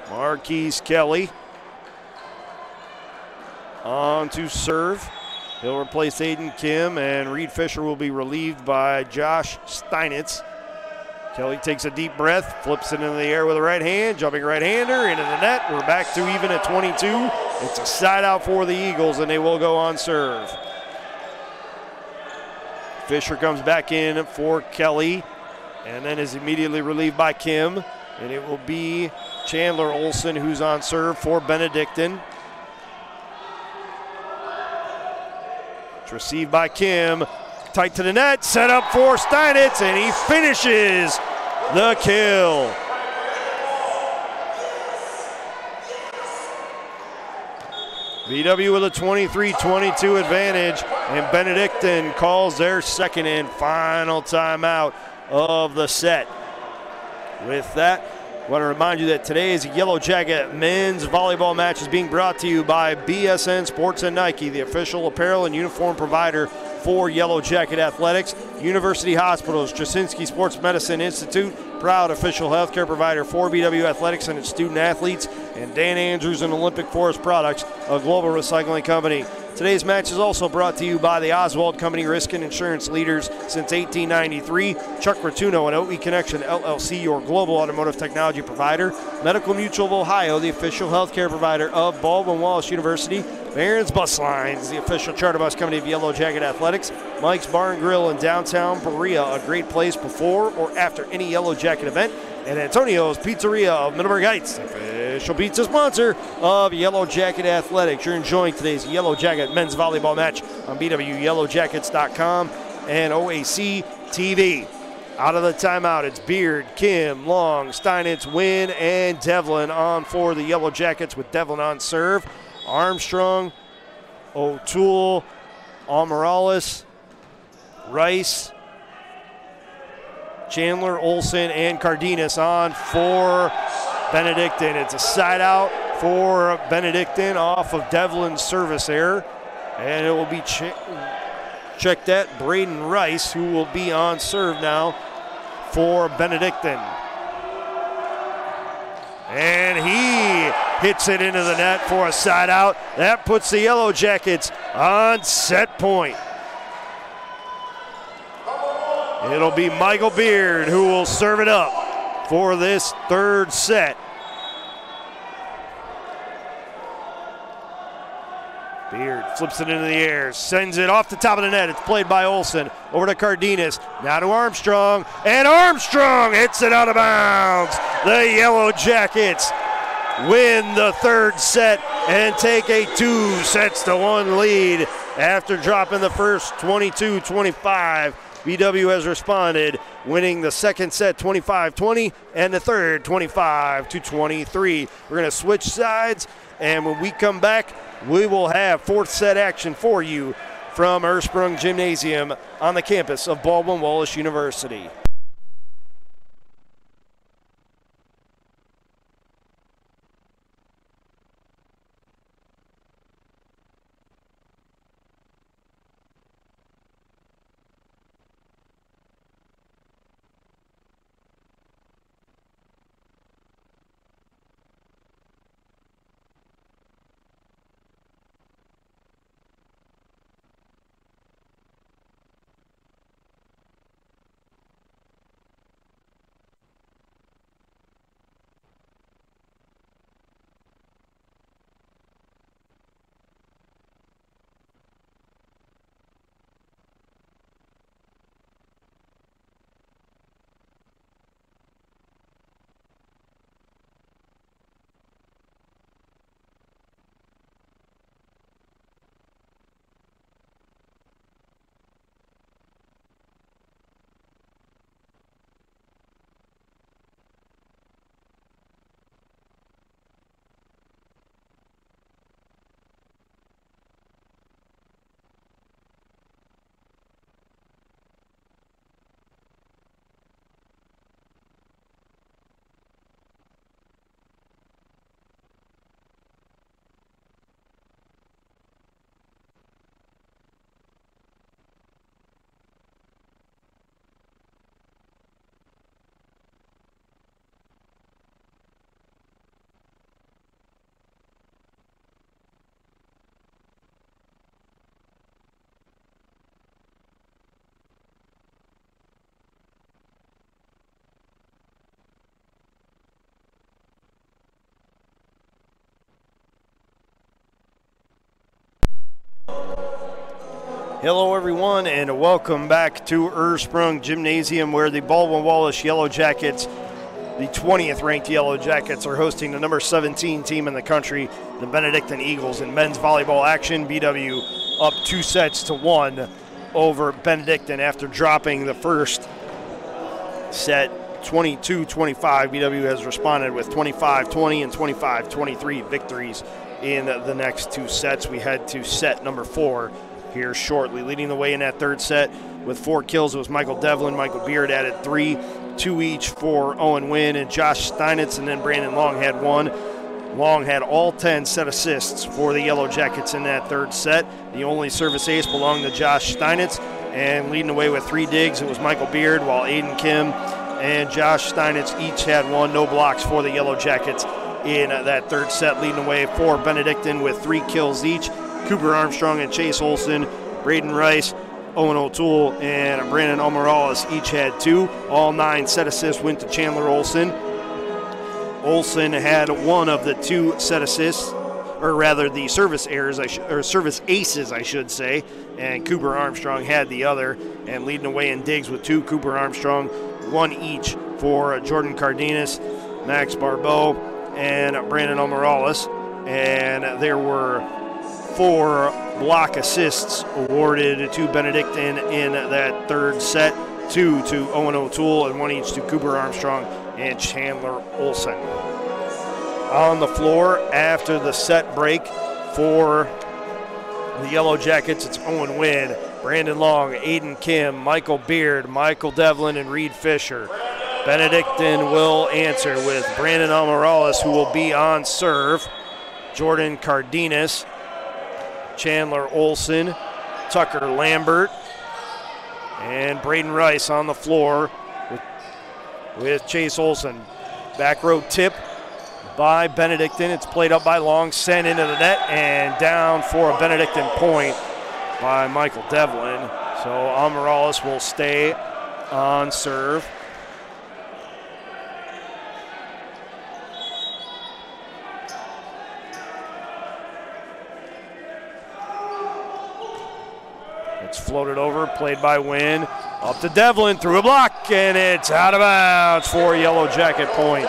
Marquise Kelly on to serve. He'll replace Aiden Kim, and Reed Fisher will be relieved by Josh Steinitz. Kelly takes a deep breath, flips it into the air with a right hand, jumping right hander into the net. We're back to even at 22. It's a side out for the Eagles, and they will go on serve. Fisher comes back in for Kelly, and then is immediately relieved by Kim, and it will be Chandler Olson who's on serve for Benedictine. It's received by Kim. Tight to the net, set up for Steinitz, and he finishes the kill. BW with a 23-22 advantage, and Benedictine calls their second and final timeout of the set. With that, I want to remind you that today's Yellow Jacket men's volleyball match is being brought to you by BSN Sports and Nike, the official apparel and uniform provider for Yellow Jacket Athletics. University Hospitals, Drusinsky Sports Medicine Institute, proud official healthcare provider for BW Athletics and its student athletes, and Dan Andrews and Olympic Forest Products, a global recycling company. Today's match is also brought to you by the Oswald Company Risk and Insurance Leaders since 1893. Chuck Rotuno and OE Connection LLC, your global automotive technology provider. Medical Mutual of Ohio, the official healthcare provider of Baldwin Wallace University. Barron's Bus Lines, the official charter bus company of Yellow Jacket Athletics. Mike's Bar and Grill in downtown Berea, a great place before or after any Yellow Jacket event. And Antonio's Pizzeria of Middleburg Heights, official pizza sponsor of Yellow Jacket Athletics. You're enjoying today's Yellow Jacket men's volleyball match on BWYellowJackets.com and OAC TV. Out of the timeout, it's Beard, Kim, Long, Steinitz, Wynn, and Devlin on for the Yellow Jackets with Devlin on serve. Armstrong, O'Toole, Almorales, Rice, Chandler, Olson, and Cardenas on for Benedictine. It's a side out for Benedictine off of Devlin's service error. And it will be Ch- Check that, Braden Rice, who will be on serve now for Benedictine. And he hits it into the net for a side out. That puts the Yellow Jackets on set point. It'll be Michael Beard who will serve it up for this third set. Beard flips it into the air, sends it off the top of the net. It's played by Olson. Over to Cardenas. Now to Armstrong. And Armstrong hits it out of bounds. The Yellow Jackets win the third set and take a two sets to one lead after dropping the first 22 25. BW has responded, winning the second set 25 20 and the third 25 to 23. We're going to switch sides, and when we come back, we will have fourth set action for you from Ursprung Gymnasium on the campus of Baldwin Wallace University. Hello, everyone, and welcome back to Ursprung Gymnasium, where the Baldwin Wallace Yellow Jackets, the 20th ranked Yellow Jackets, are hosting the number 17 team in the country, the Benedictine Eagles, in men's volleyball action. BW up two sets to one over Benedictine after dropping the first set 22 25. BW has responded with 25 20 and 25 23 victories in the next two sets. We head to set number four here shortly. Leading the way in that third set with four kills it was Michael Devlin. Michael Beard added three, two each for Owen Wynn and Josh Steinitz, and then Brandon Long had one. Long had all 10 set assists for the Yellow Jackets in that third set. The only service ace belonged to Josh Steinitz, and leading away with three digs, it was Michael Beard, while Aiden Kim and Josh Steinitz each had one. No blocks for the Yellow Jackets in that third set, leading away for Benedictine with three kills each. Cooper Armstrong and Chase Olson, Braden Rice, Owen O'Toole, and Brandon Almorales each had two. All nine set assists went to Chandler Olson. Olson had one of the two set assists, or rather the service errors, or service aces, I should say, and Cooper Armstrong had the other. And leading away in digs with two, Cooper Armstrong, one each for Jordan Cardenas, Max Barbeau, and Brandon Almorales. And there were four block assists awarded to Benedictine in that third set. Two to Owen O'Toole and one each to Cooper Armstrong and Chandler Olson. On the floor after the set break for the Yellow Jackets, it's Owen Wynn, Brandon Long, Aiden Kim, Michael Beard, Michael Devlin, and Reed Fisher. Benedictine will answer with Brandon Almorales, who will be on serve. Jordan Cardenas, Chandler Olson, Tucker Lambert, And Braden Rice on the floor with, with Chase Olson. Back row tip by Benedictine. It's played up by Long, sent into the net, and down for a Benedictine point by Michael Devlin. So Almorales will stay on serve. It's floated over, played by Wynn. Up to Devlin, through a block, and it's out of bounds for Yellow Jacket point.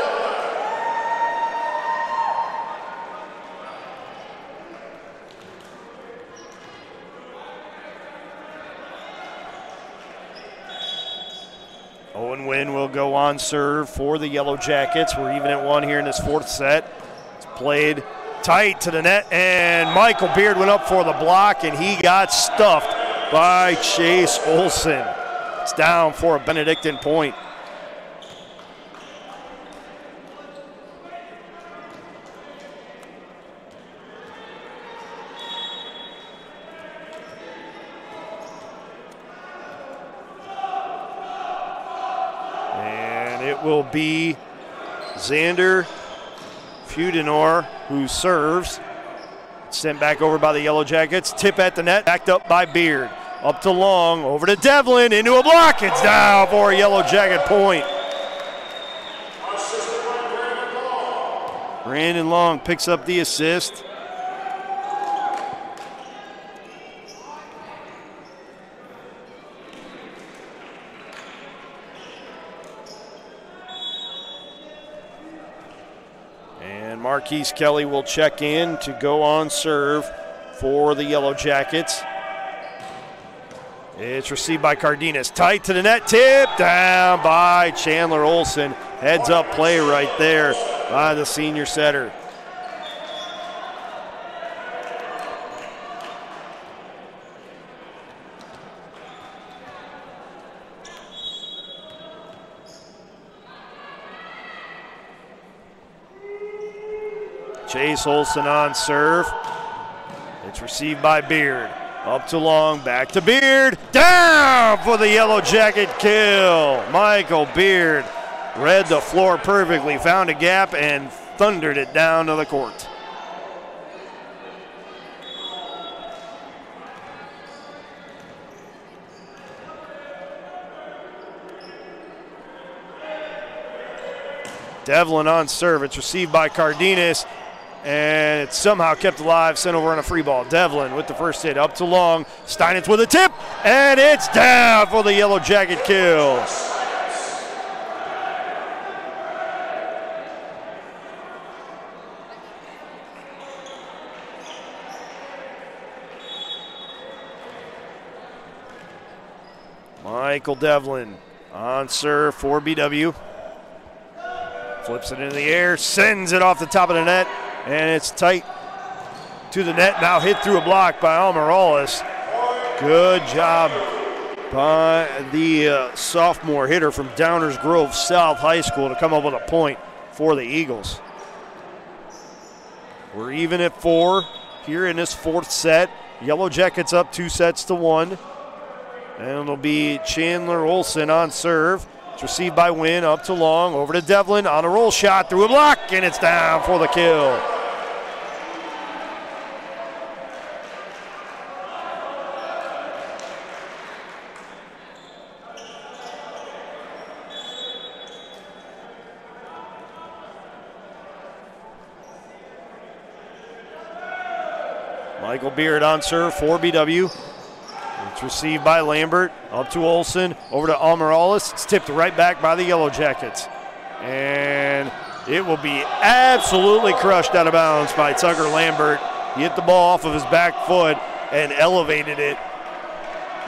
Oh, Owen Wynn will go on serve for the Yellow Jackets. We're even at one here in this fourth set. It's played tight to the net, and Michael Beard went up for the block, and he got stuffed by Chase Olson. It's down for a Benedictine point. And it will be Xander Fudenor who serves. Sent back over by the Yellow Jackets. Tip at the net, backed up by Beard. Up to Long, over to Devlin, into a block. It's down for a Yellow Jacket point. Brandon Long picks up the assist. And Marquise Kelly will check in to go on serve for the Yellow Jackets. It's received by Cardenas. Tight to the net, tip down by Chandler Olson. Heads up play right there by the senior setter. Chase Olson on serve. It's received by Beard. Up to Long, back to Beard. Down for the Yellow Jacket kill. Michael Beard read the floor perfectly, found a gap, and thundered it down to the court. Devlin on serve. It's received by Cardenas and it's somehow kept alive, sent over on a free ball. Devlin with the first hit, up to long. Steinitz with a tip, and it's down for the Yellow Jacket kill. Michael Devlin on serve for BW. Flips it into the air, sends it off the top of the net, and it's tight to the net. Now hit through a block by Almorales. Good job by the uh, sophomore hitter from Downers Grove South High School to come up with a point for the Eagles. We're even at four here in this fourth set. Yellow Jackets up two sets to one. And it'll be Chandler Olson on serve. It's received by Wynn, up to Long, over to Devlin on a roll shot through a block, and it's down for the kill. Michael Beard on serve for BW. It's received by Lambert, up to Olson, over to Almorales. It's tipped right back by the Yellow Jackets. And it will be absolutely crushed out of bounds by Tucker Lambert. He hit the ball off of his back foot and elevated it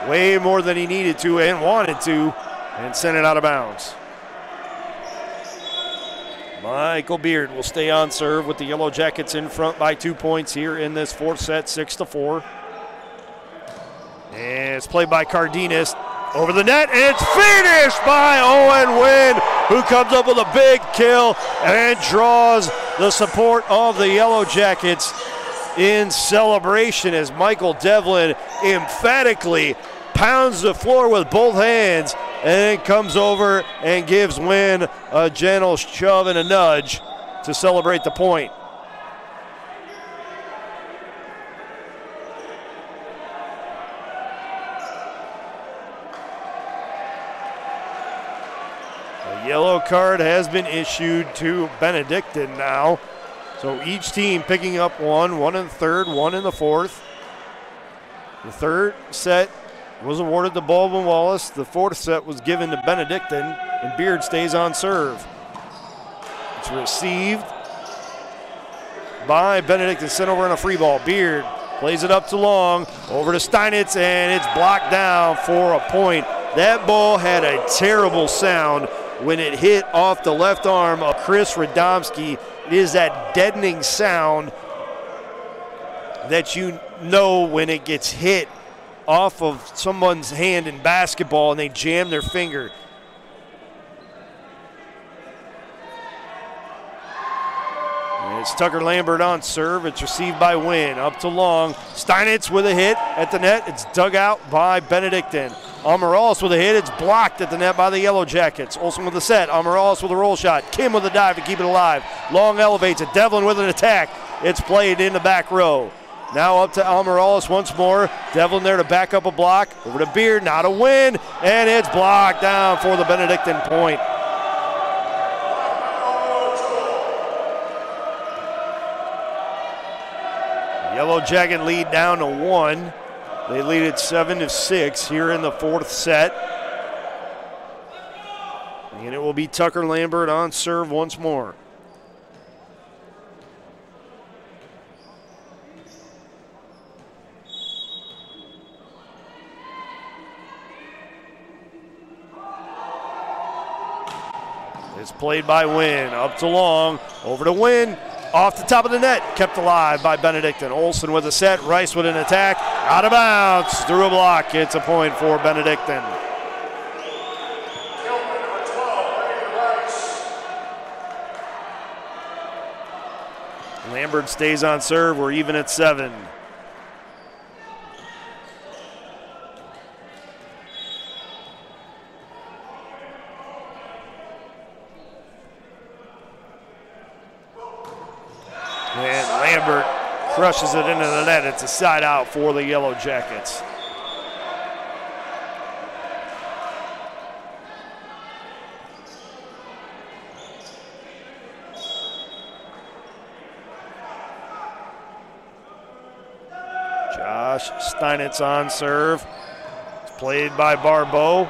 way more than he needed to and wanted to and sent it out of bounds. Michael Beard will stay on serve with the Yellow Jackets in front by two points here in this fourth set, six to four. And it's played by Cardenas over the net, and it's finished by Owen Wynn, who comes up with a big kill and draws the support of the Yellow Jackets in celebration as Michael Devlin emphatically pounds the floor with both hands and then comes over and gives Wynn a gentle shove and a nudge to celebrate the point. A yellow card has been issued to Benedictine now. So each team picking up one, one in the third, one in the fourth. The third set was awarded to Baldwin Wallace. The fourth set was given to Benedictine, and Beard stays on serve. It's received by Benedictine, sent over on a free ball. Beard plays it up to Long, over to Steinitz, and it's blocked down for a point. That ball had a terrible sound when it hit off the left arm of Chris Radomski. It is that deadening sound that you know when it gets hit off of someone's hand in basketball and they jam their finger. It's Tucker Lambert on serve. It's received by Wynn. Up to Long. Steinitz with a hit at the net. It's dug out by Benedictine. Almorales with a hit. It's blocked at the net by the Yellow Jackets. Olson with a set. Almorales with a roll shot. Kim with a dive to keep it alive. Long elevates it. Devlin with an attack. It's played in the back row. Now up to Almorales once more. Devlin there to back up a block. Over to Beard, not a win, and it's blocked down for the Benedictine point. Yellow Jacket lead down to one. They lead it seven to six here in the fourth set. And it will be Tucker Lambert on serve once more. It's played by Wynn. Up to Long. Over to Wynn. Off the top of the net. Kept alive by Benedictine. Olson with a set. Rice with an attack. Out of bounds. Through a block. It's a point for Benedictine. Lambert stays on serve. We're even at seven. And Lambert crushes it into the net. It's a side out for the Yellow Jackets. Josh Steinitz on serve. It's played by Barbeau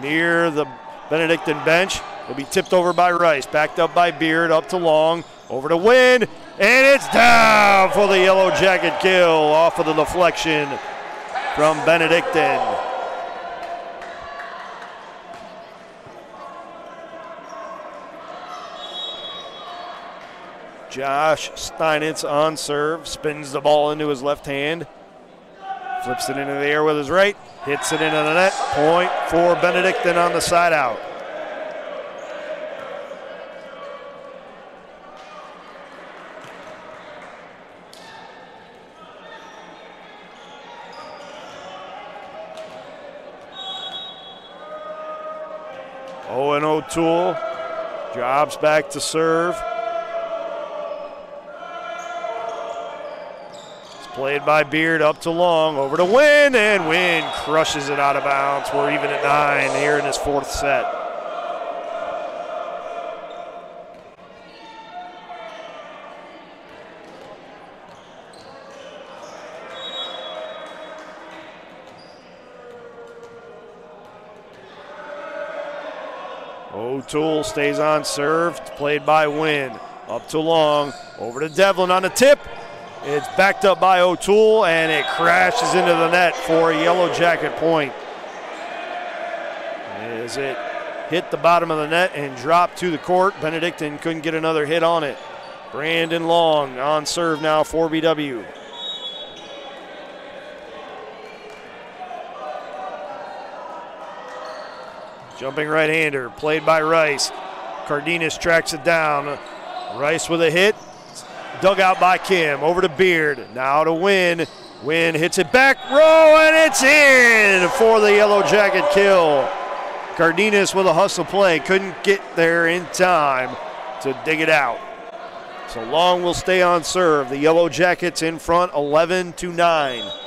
near the Benedictine bench. Will be tipped over by Rice. Backed up by Beard. Up to Long. Over to Wynn. And it's down for the Yellow Jacket kill off of the deflection from Benedictine. Josh Steinitz on serve, spins the ball into his left hand, flips it into the air with his right, hits it into the net. Point for Benedictine on the side out. Owen O'Toole drops back to serve. It's played by Beard up to Long, over to Wynn, and Wynn crushes it out of bounds. We're even at nine here in this fourth set. O'Toole stays on serve, played by Wynn. Up to Long, over to Devlin on the tip. It's backed up by O'Toole and it crashes into the net for a Yellow Jacket point. As it hit the bottom of the net and dropped to the court, Benedictine couldn't get another hit on it. Brandon Long on serve now for BW. Jumping right hander, played by Rice. Cardenas tracks it down. Rice with a hit, dug out by Kim. Over to Beard. Now to Wynn. Wynn hits it back row, and it's in for the Yellow Jacket kill. Cardenas with a hustle play. Couldn't get there in time to dig it out. So Long will stay on serve. The Yellow Jackets in front 11 to 9.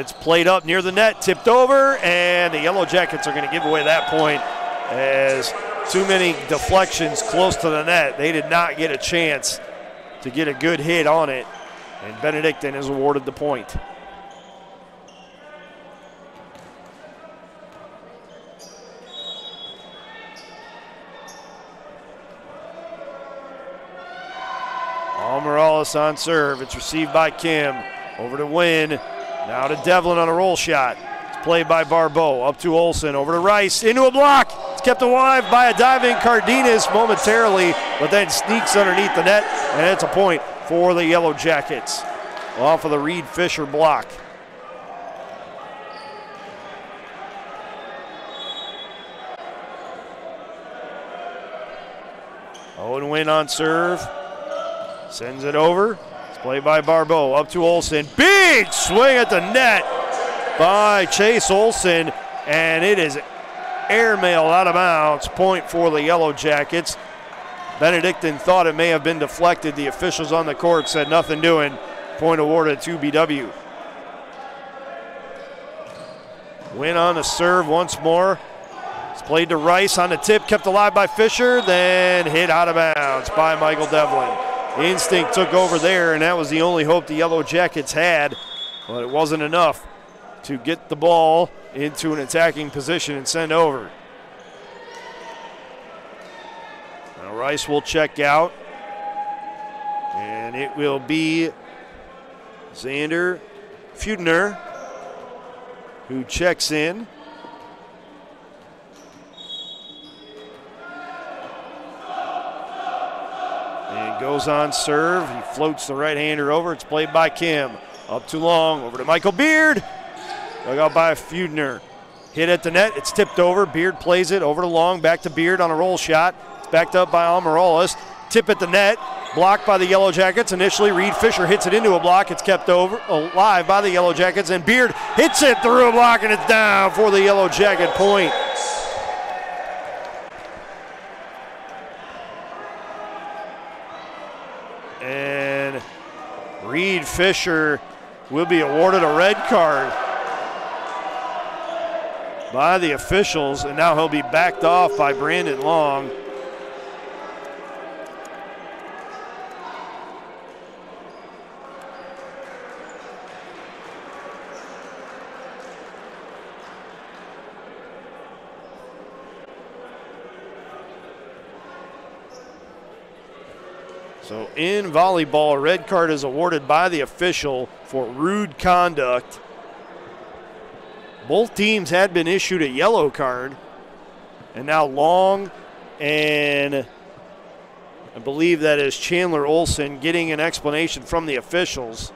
It's played up near the net, tipped over, and the Yellow Jackets are going to give away that point as too many deflections close to the net. They did not get a chance to get a good hit on it, and Benedictine is awarded the point. Almorales on serve. It's received by Kim. Over to Wynn. Now to Devlin on a roll shot. It's played by Barbeau. Up to Olson. Over to Rice. Into a block. It's kept alive by a diving Cardenas momentarily, but then sneaks underneath the net, and it's a point for the Yellow Jackets off of the Reed Fisher block. Owen Wynn on serve. Sends it over. Played by Barbeau. Up to Olson. Big swing at the net by Chase Olson. And it is airmail out of bounds. Point for the Yellow Jackets. Benedictine thought it may have been deflected. The officials on the court said nothing doing. Point awarded to BW. Wynn on the serve once more. It's played to Rice on the tip, kept alive by Fisher, then hit out of bounds by Michael Devlin. Instinct took over there, and that was the only hope the Yellow Jackets had, but it wasn't enough to get the ball into an attacking position and send over. Now Rice will check out, and it will be Xander Feudner who checks in. Goes on serve. He floats the right hander over. It's played by Kim. Up too long. Over to Michael Beard. Dug out by Feudner. Hit at the net. It's tipped over. Beard plays it over to Long. Back to Beard on a roll shot. It's backed up by Almorales. Tip at the net. Blocked by the Yellow Jackets. Initially, Reed Fisher hits it into a block. It's kept over alive by the Yellow Jackets. And Beard hits it through a block and it's down for the Yellow Jacket point. Reed Fisher will be awarded a red card by the officials, and now he'll be backed off by Brandon Long. In volleyball, a red card is awarded by the official for rude conduct. Both teams had been issued a yellow card, and now Long and I believe that is Chandler Olson getting an explanation from the officials.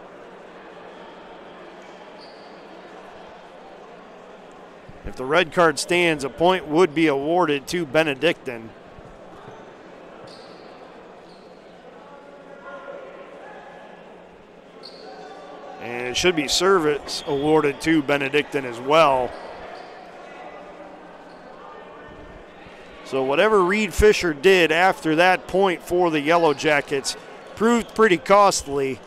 If the red card stands, a point would be awarded to Benedictine. And it should be service awarded to Benedictine as well. So whatever Reed Fisher did after that point for the Yellow Jackets proved pretty costly.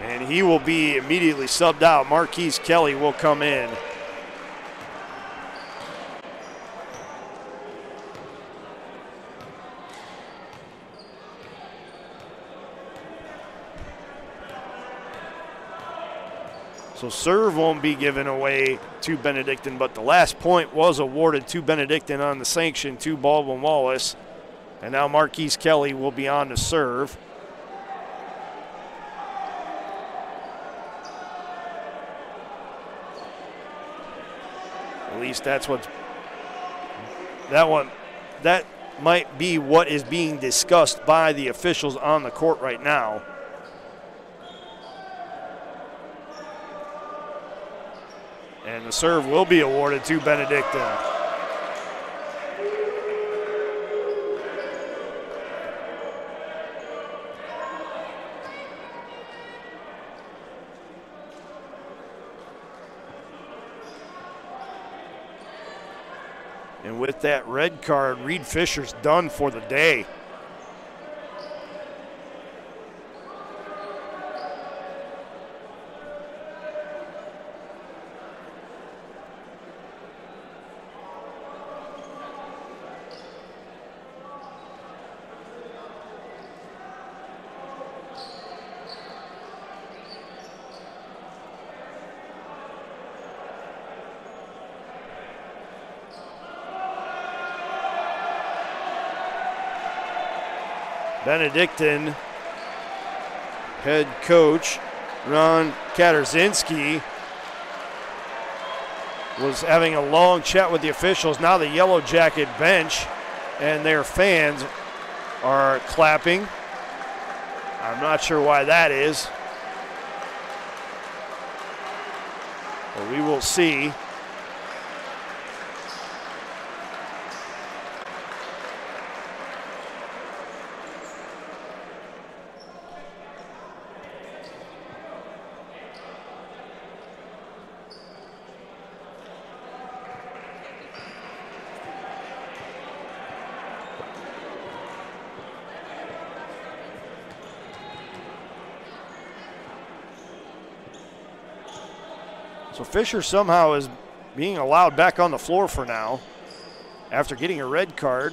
And he will be immediately subbed out. Marquise Kelly will come in. So serve won't be given away to Benedictine, but the last point was awarded to Benedictine on the sanction to Baldwin Wallace. And now Marquise Kelly will be on to serve. At least that's what that one that might be what is being discussed by the officials on the court right now. And the serve will be awarded to Benedictine. And with that red card, Reed Fisher's done for the day. Benedictine head coach Ron Katarzinski was having a long chat with the officials. Now the Yellow Jacket bench and their fans are clapping. I'm not sure why that is. But we will see. Fisher somehow is being allowed back on the floor for now after getting a red card.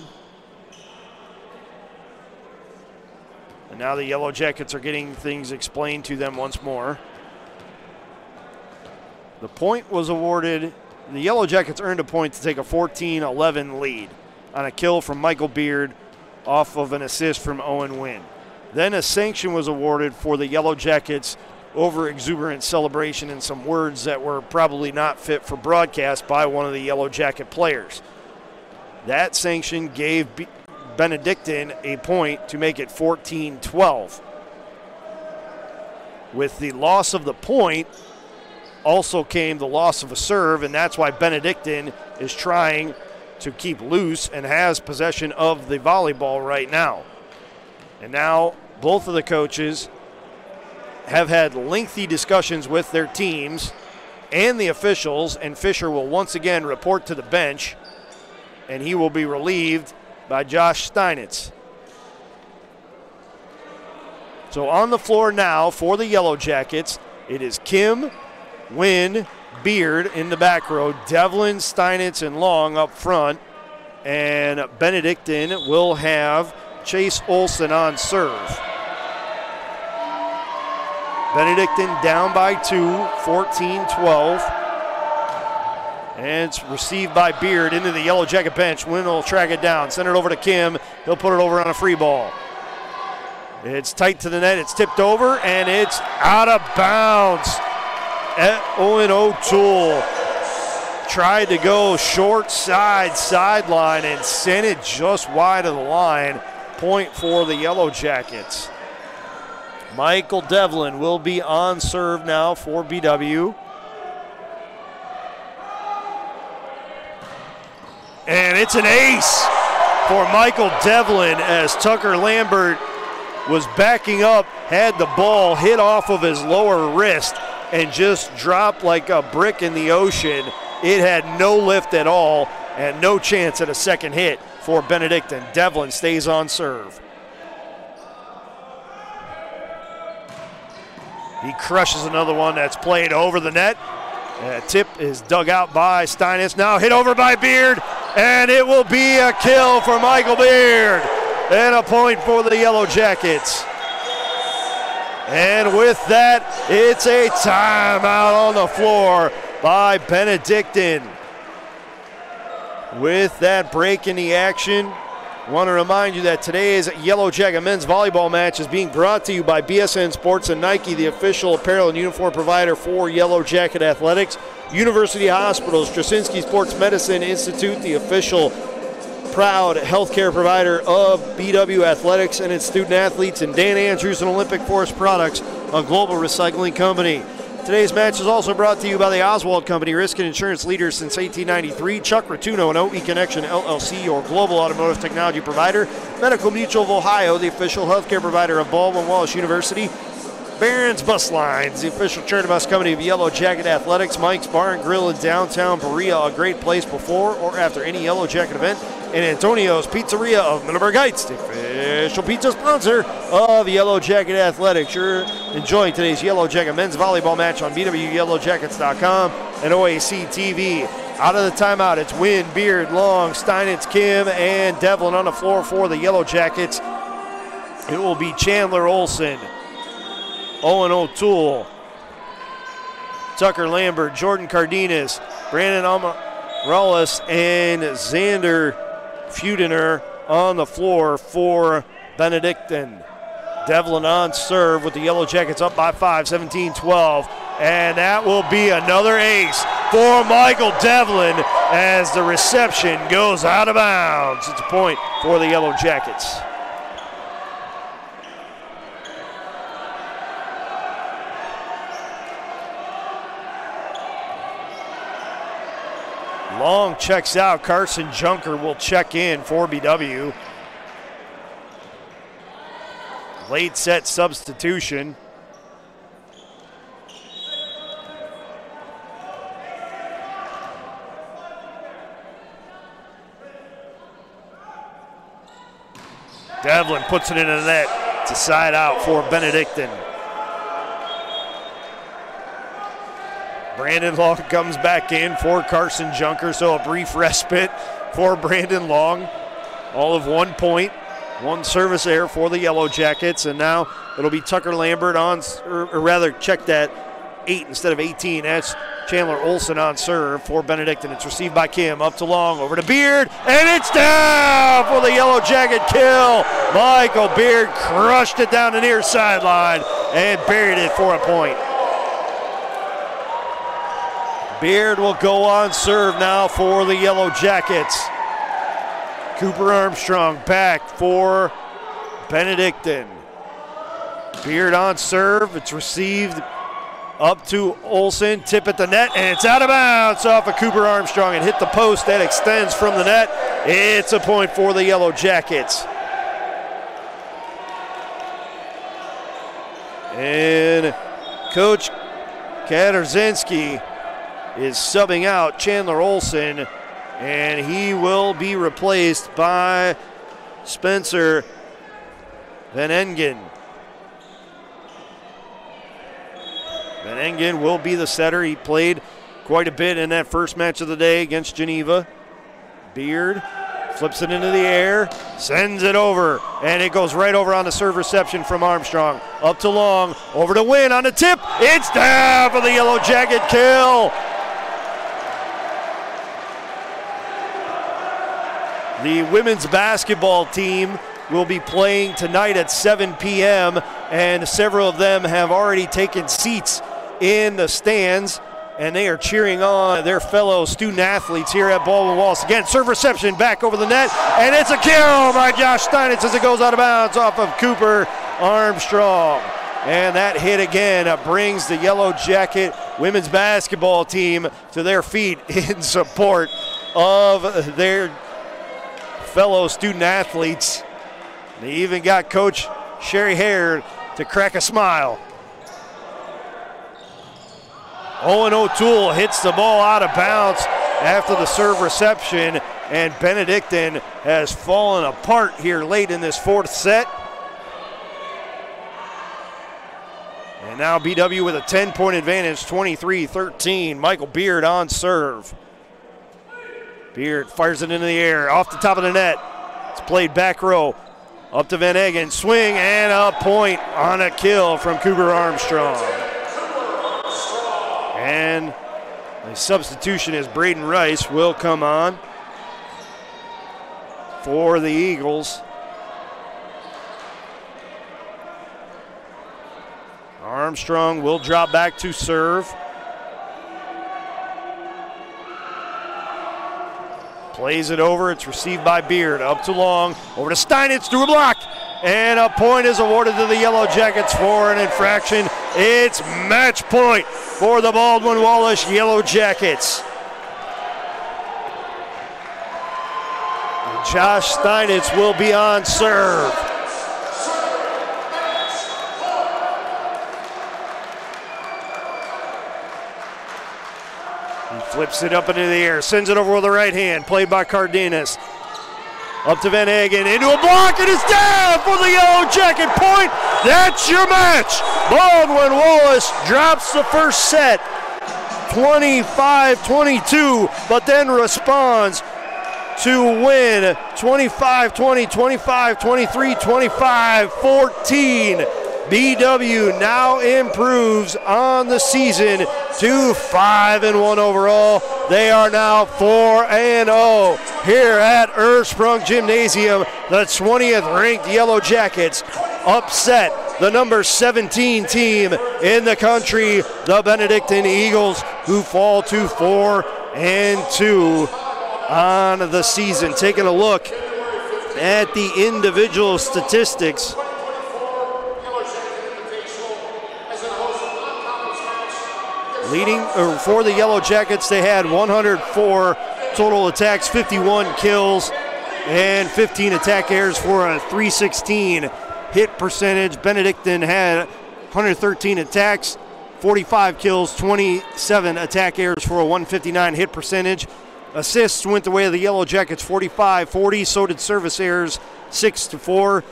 And now the Yellow Jackets are getting things explained to them once more. The point was awarded, the Yellow Jackets earned a point to take a 14 11 lead on a kill from Michael Beard off of an assist from Owen Wynn. Then a sanction was awarded for the Yellow Jackets over exuberant celebration and some words that were probably not fit for broadcast by one of the Yellow Jacket players. That sanction gave Benedictine a point to make it 14 12. With the loss of the point, also came the loss of a serve, and that's why Benedictine is trying to keep loose and has possession of the volleyball right now. And now both of the coaches have had lengthy discussions with their teams and the officials, and Fisher will once again report to the bench, and he will be relieved by Josh Steinitz. So on the floor now for the Yellow Jackets, it is Kim, Wynn, Beard in the back row, Devlin, Steinitz, and Long up front, and Benedictine will have Chase Olson on serve. Benedictine down by two, 14 12. And it's received by Beard into the Yellow Jacket bench. Wynn will track it down, send it over to Kim. He'll put it over on a free ball. It's tight to the net. It's tipped over, and it's out of bounds. At Owen O'Toole tried to go short side sideline and sent it just wide of the line. Point for the Yellow Jackets. Michael Devlin will be on serve now for BW. And it's an ace for Michael Devlin as Tucker Lambert was backing up, had the ball hit off of his lower wrist, and just dropped like a brick in the ocean. It had no lift at all and no chance at a second hit for Benedictine. Devlin stays on serve. He crushes another one that's played over the net. Tip is dug out by Steinitz. Now hit over by Beard, and it will be a kill for Michael Beard. And a point for the Yellow Jackets. And with that, it's a timeout on the floor by Benedictine. With that break in the action, Want to remind you that today's Yellow Jacket men's volleyball match is being brought to you by BSN Sports and Nike, the official apparel and uniform provider for Yellow Jacket Athletics. University Hospitals, Drusinsky Sports Medicine Institute, the official proud healthcare provider of BW Athletics and its student athletes, and Dan Andrews and Olympic Forest Products, a global recycling company. Today's match is also brought to you by the Oswald Company, risk and insurance leader since 1893. Chuck Rotuno and OE Connection LLC, your global automotive technology provider. Medical Mutual of Ohio, the official healthcare provider of Baldwin Wallace University. Barons Bus Lines, the official charter bus company of Yellow Jacket Athletics. Mike's Bar and Grill in downtown Berea, a great place before or after any Yellow Jacket event. And Antonio's Pizzeria of Middleburg Heights, the official pizza sponsor of Yellow Jacket Athletics. You're enjoying today's Yellow Jacket men's volleyball match on BWYellowJackets.com and OAC TV. Out of the timeout, it's Wynn, Beard, Long, Steinitz, Kim, and Devlin on the floor for the Yellow Jackets. It will be Chandler Olson, Owen O'Toole, Tucker Lambert, Jordan Cardenas, Brandon Almorales, and Xander Feudener on the floor for Benedictine. Devlin on serve with the Yellow Jackets up by five, 17 12. And that will be another ace for Michael Devlin as the reception goes out of bounds. It's a point for the Yellow Jackets. Long checks out. Carson Junker will check in for BW. Late set substitution. Devlin puts it in the net to side out for Benedictine. Brandon Long comes back in for Carson Junker, so a brief respite for Brandon Long. All of one point, one service error for the Yellow Jackets, and now it'll be Tucker Lambert on, or, or rather, check that, eight instead of 18. That's Chandler Olson on serve for Benedictine. It's received by Kim, up to Long, over to Beard, and it's down for the Yellow Jacket kill. Michael Beard crushed it down the near sideline and buried it for a point. Beard will go on serve now for the Yellow Jackets. Cooper Armstrong back for Benedictine. Beard on serve. It's received up to Olson. Tip at the net, and it's out of bounds off of Cooper Armstrong and hit the post that extends from the net. It's a point for the Yellow Jackets. And Coach Katarzinski is subbing out Chandler Olson, and he will be replaced by Spencer Van Engen. Van Engen will be the setter. He played quite a bit in that first match of the day against Geneva. Beard flips it into the air, sends it over, and it goes right over on the serve reception from Armstrong. Up to Long, over to Wynn on the tip. It's down for the Yellow Jacket kill. The women's basketball team will be playing tonight at 7 p.m., and several of them have already taken seats in the stands, and they are cheering on their fellow student athletes here at Baldwin Wallace. Again, serve reception back over the net, and it's a kill by Josh Steinitz as it goes out of bounds off of Cooper Armstrong. And that hit again uh, brings the Yellow Jacket women's basketball team to their feet in support of their fellow student athletes. They even got Coach Sherry Hare to crack a smile. Owen O'Toole hits the ball out of bounds after the serve reception, and Benedictine has fallen apart here late in this fourth set. And now BW with a 10 point advantage, 23 13. Michael Beard on serve. Beard fires it into the air, off the top of the net. It's played back row. Up to Van Engen, swing and a point on a kill from Cooper Armstrong. And a substitution as Braden Rice will come on for the Eagles. Armstrong will drop back to serve. Plays it over. It's received by Beard. Up to Long. Over to Steinitz through a block. And a point is awarded to the Yellow Jackets for an infraction. It's match point for the Baldwin Wallace Yellow Jackets. Josh Steinitz will be on serve. Flips it up into the air, sends it over with the right hand, played by Cardenas. Up to Van Engen, into a block, and it's down for the Yellow Jacket point. That's your match. Baldwin Wallace drops the first set, 25-22, but then responds to win 25-20, 25-23, 25-14. BW now improves on the season to 5 and 1 overall. They are now 4 and 0 here at Ursprung Gymnasium. The 20th ranked Yellow Jackets upset the number 17 team in the country, the Benedictine Eagles, who fall to 4 and 2 on the season. Taking a look at the individual statistics. Leading or for the Yellow Jackets, they had 104 total attacks, 51 kills, and 15 attack errors for a 316 hit percentage. Benedictine had 113 attacks, 45 kills, 27 attack errors for a 159 hit percentage. Assists went the way of the Yellow Jackets 45 40. So did service errors 6 to 4.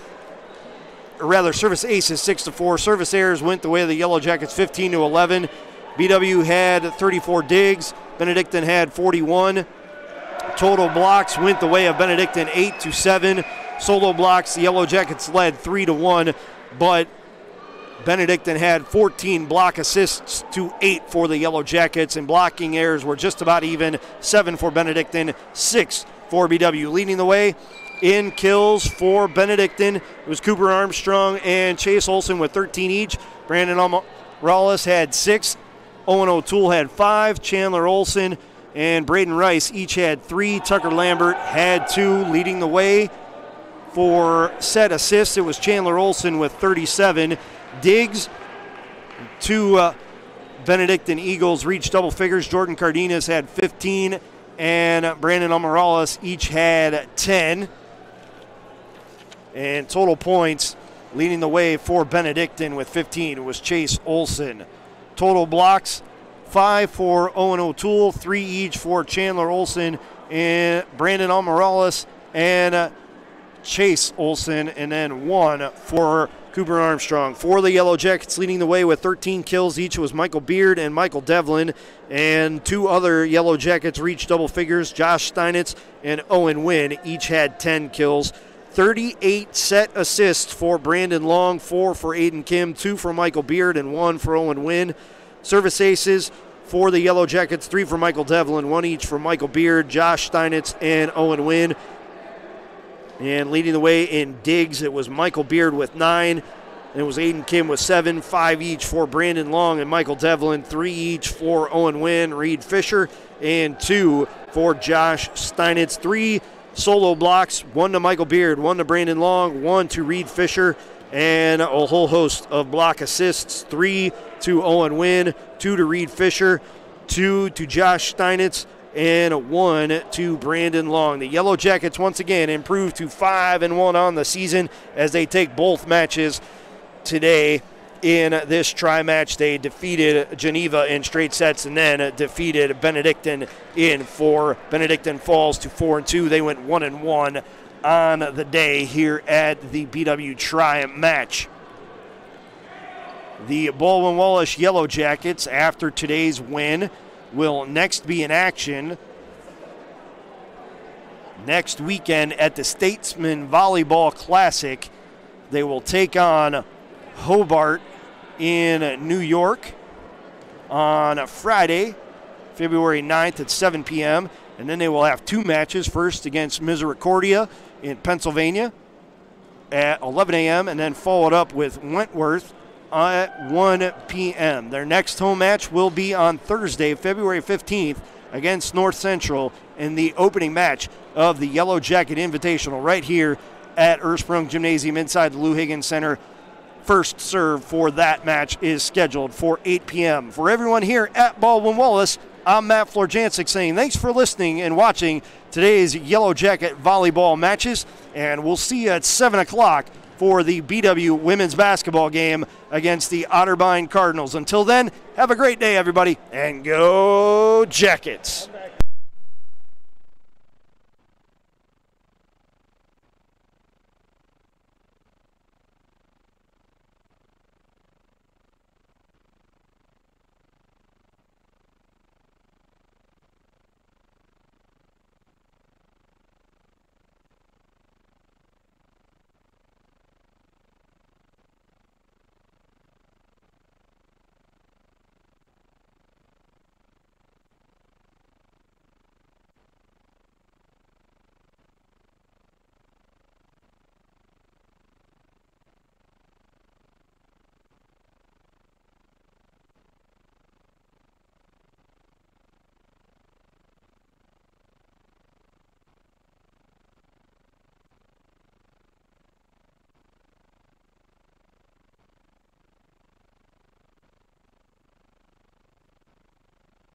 Or rather, service aces 6 to 4. Service errors went the way of the Yellow Jackets 15 to 11. BW had 34 digs. Benedictine had 41. Total blocks went the way of Benedictine 8 to 7. Solo blocks, the Yellow Jackets led 3 to 1, but Benedictine had 14 block assists to 8 for the Yellow Jackets, and blocking errors were just about even 7 for Benedictine, 6 for BW. Leading the way in kills for Benedictine it was Cooper Armstrong and Chase Olson with 13 each. Brandon Morales had 6. Owen O'Toole had 5. Chandler Olson and Braden Rice each had 3. Tucker Lambert had 2. Leading the way for set assists, it was Chandler Olson with 37. Digs, two uh, Benedictine Eagles reached double figures. Jordan Cardenas had 15, and Brandon Almorales each had 10. And total points leading the way for Benedictine with 15 was Chase Olson. Total blocks, five for Owen O'Toole, three each for Chandler Olson and Brandon Almorales, and uh, Chase Olson, and then one for Cooper Armstrong. For the Yellow Jackets, leading the way with 13 kills each was Michael Beard and Michael Devlin, and two other Yellow Jackets reached double figures. Josh Steinitz and Owen Wynn each had 10 kills. 38 set assists for Brandon Long, four for Aiden Kim, two for Michael Beard, and one for Owen Wynn. Service aces for the Yellow Jackets, three for Michael Devlin, one each for Michael Beard, Josh Steinitz, and Owen Wynn. And leading the way in digs, it was Michael Beard with nine. And it was Aiden Kim with seven, five each for Brandon Long and Michael Devlin, three each for Owen Wynn, Reed Fisher, and two for Josh Steinitz. Three solo blocks, one to Michael Beard, one to Brandon Long, one to Reed Fisher, and a whole host of block assists. Three to Owen Wynn, two to Reed Fisher, two to Josh Steinitz, and one to Brandon Long. The Yellow Jackets once again improved to five and one on the season as they take both matches today. In this tri match, they defeated Geneva in straight sets and then defeated Benedictine in four. Benedictine falls to four and two. They went one and one on the day here at the BW Tri match. The Baldwin Wallace Yellow Jackets, after today's win, will next be in action next weekend at the Statesman Volleyball Classic. They will take on Hobart in New York on Friday, February 9th at 7 p.m. And then they will have two matches first against Misericordia in Pennsylvania at 11 a.m. and then followed up with Wentworth at 1 p.m. Their next home match will be on Thursday, February 15th, against North Central in the opening match of the Yellow Jacket Invitational right here at Ursprung Gymnasium inside the Lou Higgins Center. First serve for that match is scheduled for 8 p.m. For everyone here at Baldwin Wallace, I'm Matt Florjancic saying thanks for listening and watching today's Yellow Jacket volleyball matches, and we'll see you at 7 o'clock for the BW women's basketball game against the Otterbein Cardinals. Until then, have a great day, everybody, and go Go Jackets.